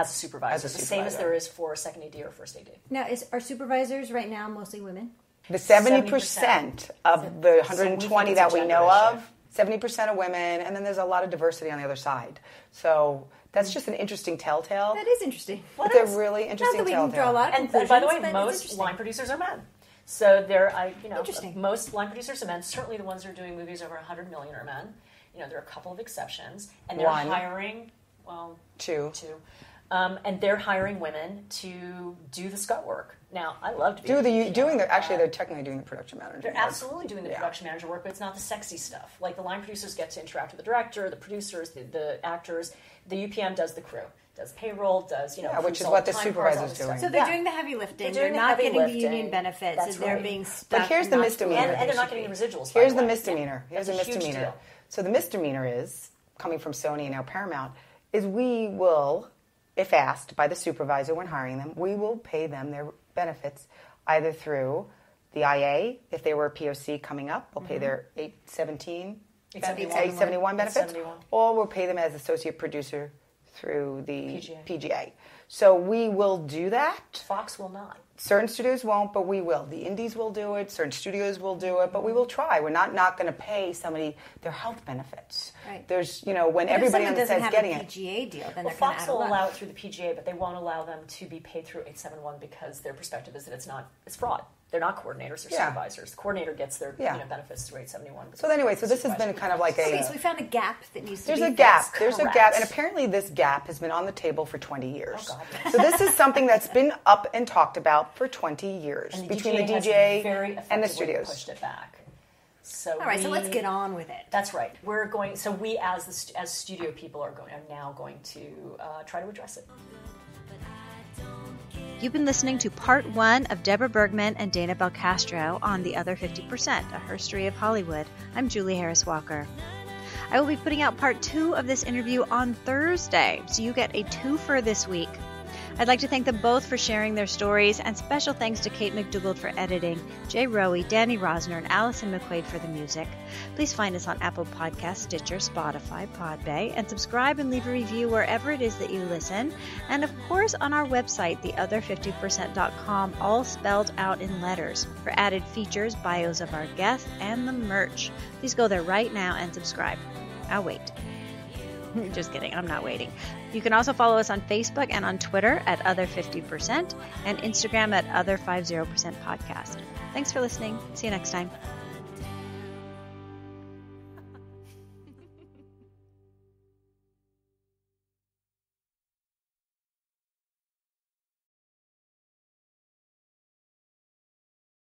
D: as a supervisor,
B: As a
D: the same as there is for a second AD or first AD.
C: Now, is are supervisors right now mostly women?
B: the seventy percent of the 120
D: it's
B: that we know
D: issue.
B: of, seventy percent of women, and then there's a lot of diversity on the other side. So that's just an interesting telltale.
C: That is interesting.
B: It's a really
C: Not
B: interesting
C: that we can
B: telltale.
C: draw a lot of
D: And,
C: conclusions,
D: and by the way,
C: but
D: most
C: interesting.
D: line producers are men. So there, I you know,
C: Interesting.
D: most line producers are men. Certainly, the ones who are doing movies over 100 million are men. You know, there are a couple of exceptions, and they're
B: One.
D: hiring. Well,
B: Two.
D: two. Um, and they're hiring women to do the scut work. Now, I love to
B: Do the
D: you know,
B: doing the actually they're technically doing the production manager.
D: They're
B: work.
D: absolutely doing the
B: Yeah.
D: production manager work, but it's not the sexy stuff. Like the line producers get to interact with the director, the producers, the, the actors. The UPM does the crew, does payroll, does you know,
B: Yeah, which is what
D: the
B: the
D: time cards, all
B: supervisor's
D: this stuff.
B: doing.
C: So they're
D: Yeah.
C: doing the heavy lifting.
D: They're
C: They're,
D: doing the
C: not
D: heavy
C: getting
D: lifting.
C: the union benefits.
D: That's
C: and they're
D: right.
C: being stuck.
B: But here's the misdemeanor.
D: and, and they're not getting the residuals.
B: Here's
D: the
B: the
D: way.
B: misdemeanor.
D: Yeah,
B: Here's the
D: that's a huge
B: misdemeanor.
D: deal.
B: So the misdemeanor is coming from Sony and now Paramount is we will, if asked by the supervisor when hiring them, we will pay them their benefits either through the IA if they were a POC coming up, we'll pay mm-hmm. their 817
D: 871.
B: 871 benefits,
D: 871.
B: or we'll pay them as associate producer through the
D: PGA.
B: PGA. So we will do that.
D: Fox will not.
B: Certain studios won't, but we will. The indies will do it. Certain studios will do it, but we will try. We're not not going to pay somebody their health benefits.
C: Right.
B: There's, you know, when
C: But
B: everybody on the
C: doesn't
B: set's getting
C: a
B: it.
C: PGA deal, then
D: Well, Fox will allow it through the PGA, but they won't allow them to be paid through 871 because their perspective is that it's not it's fraud. They're not coordinators; they're
B: Yeah.
D: supervisors. The coordinator gets their
B: Yeah.
D: you know, benefits through 871. but
B: So anyway, so this has been kind of like a.
C: Okay, so we found a gap that needs to
B: There's
C: be
B: a gap.
C: fixed.
B: There's a gap, and apparently this gap has been on the table for 20 years.
D: Oh, God,
B: So this is something that's been up and talked about for 20 years
D: and
B: between
D: DGA
B: the DJ
D: very
B: and the
D: effectively
B: studios.
D: pushed it back. So
C: All right, so let's get on with it.
D: That's right. We're going. So we, as the as studio people, are going are now going to uh, try to address it.
A: You've been listening to part one of Debra Bergman and Dana Belcastro on The Other 50%, a herstory of Hollywood. I'm Julie Harris Walker. I will be putting out part two of this interview on Thursday, so you get a twofer this week. I'd like to thank them both for sharing their stories, and special thanks to Kate McDougald for editing, Jay Rowe, Danny Rosner, and Allison McQuaid for the music. Please find us on Apple Podcasts, Stitcher, Spotify, Podbay, and subscribe and leave a review wherever it is that you listen. And of course, on our website, theother50%.com, all spelled out in letters, for added features, bios of our guests, and the merch. Please go there right now and subscribe. I'll wait. [laughs] Just kidding, I'm not waiting. You can also follow us on Facebook and on Twitter at Other50% and Instagram at Other50% Podcast. Thanks for listening. See you next time.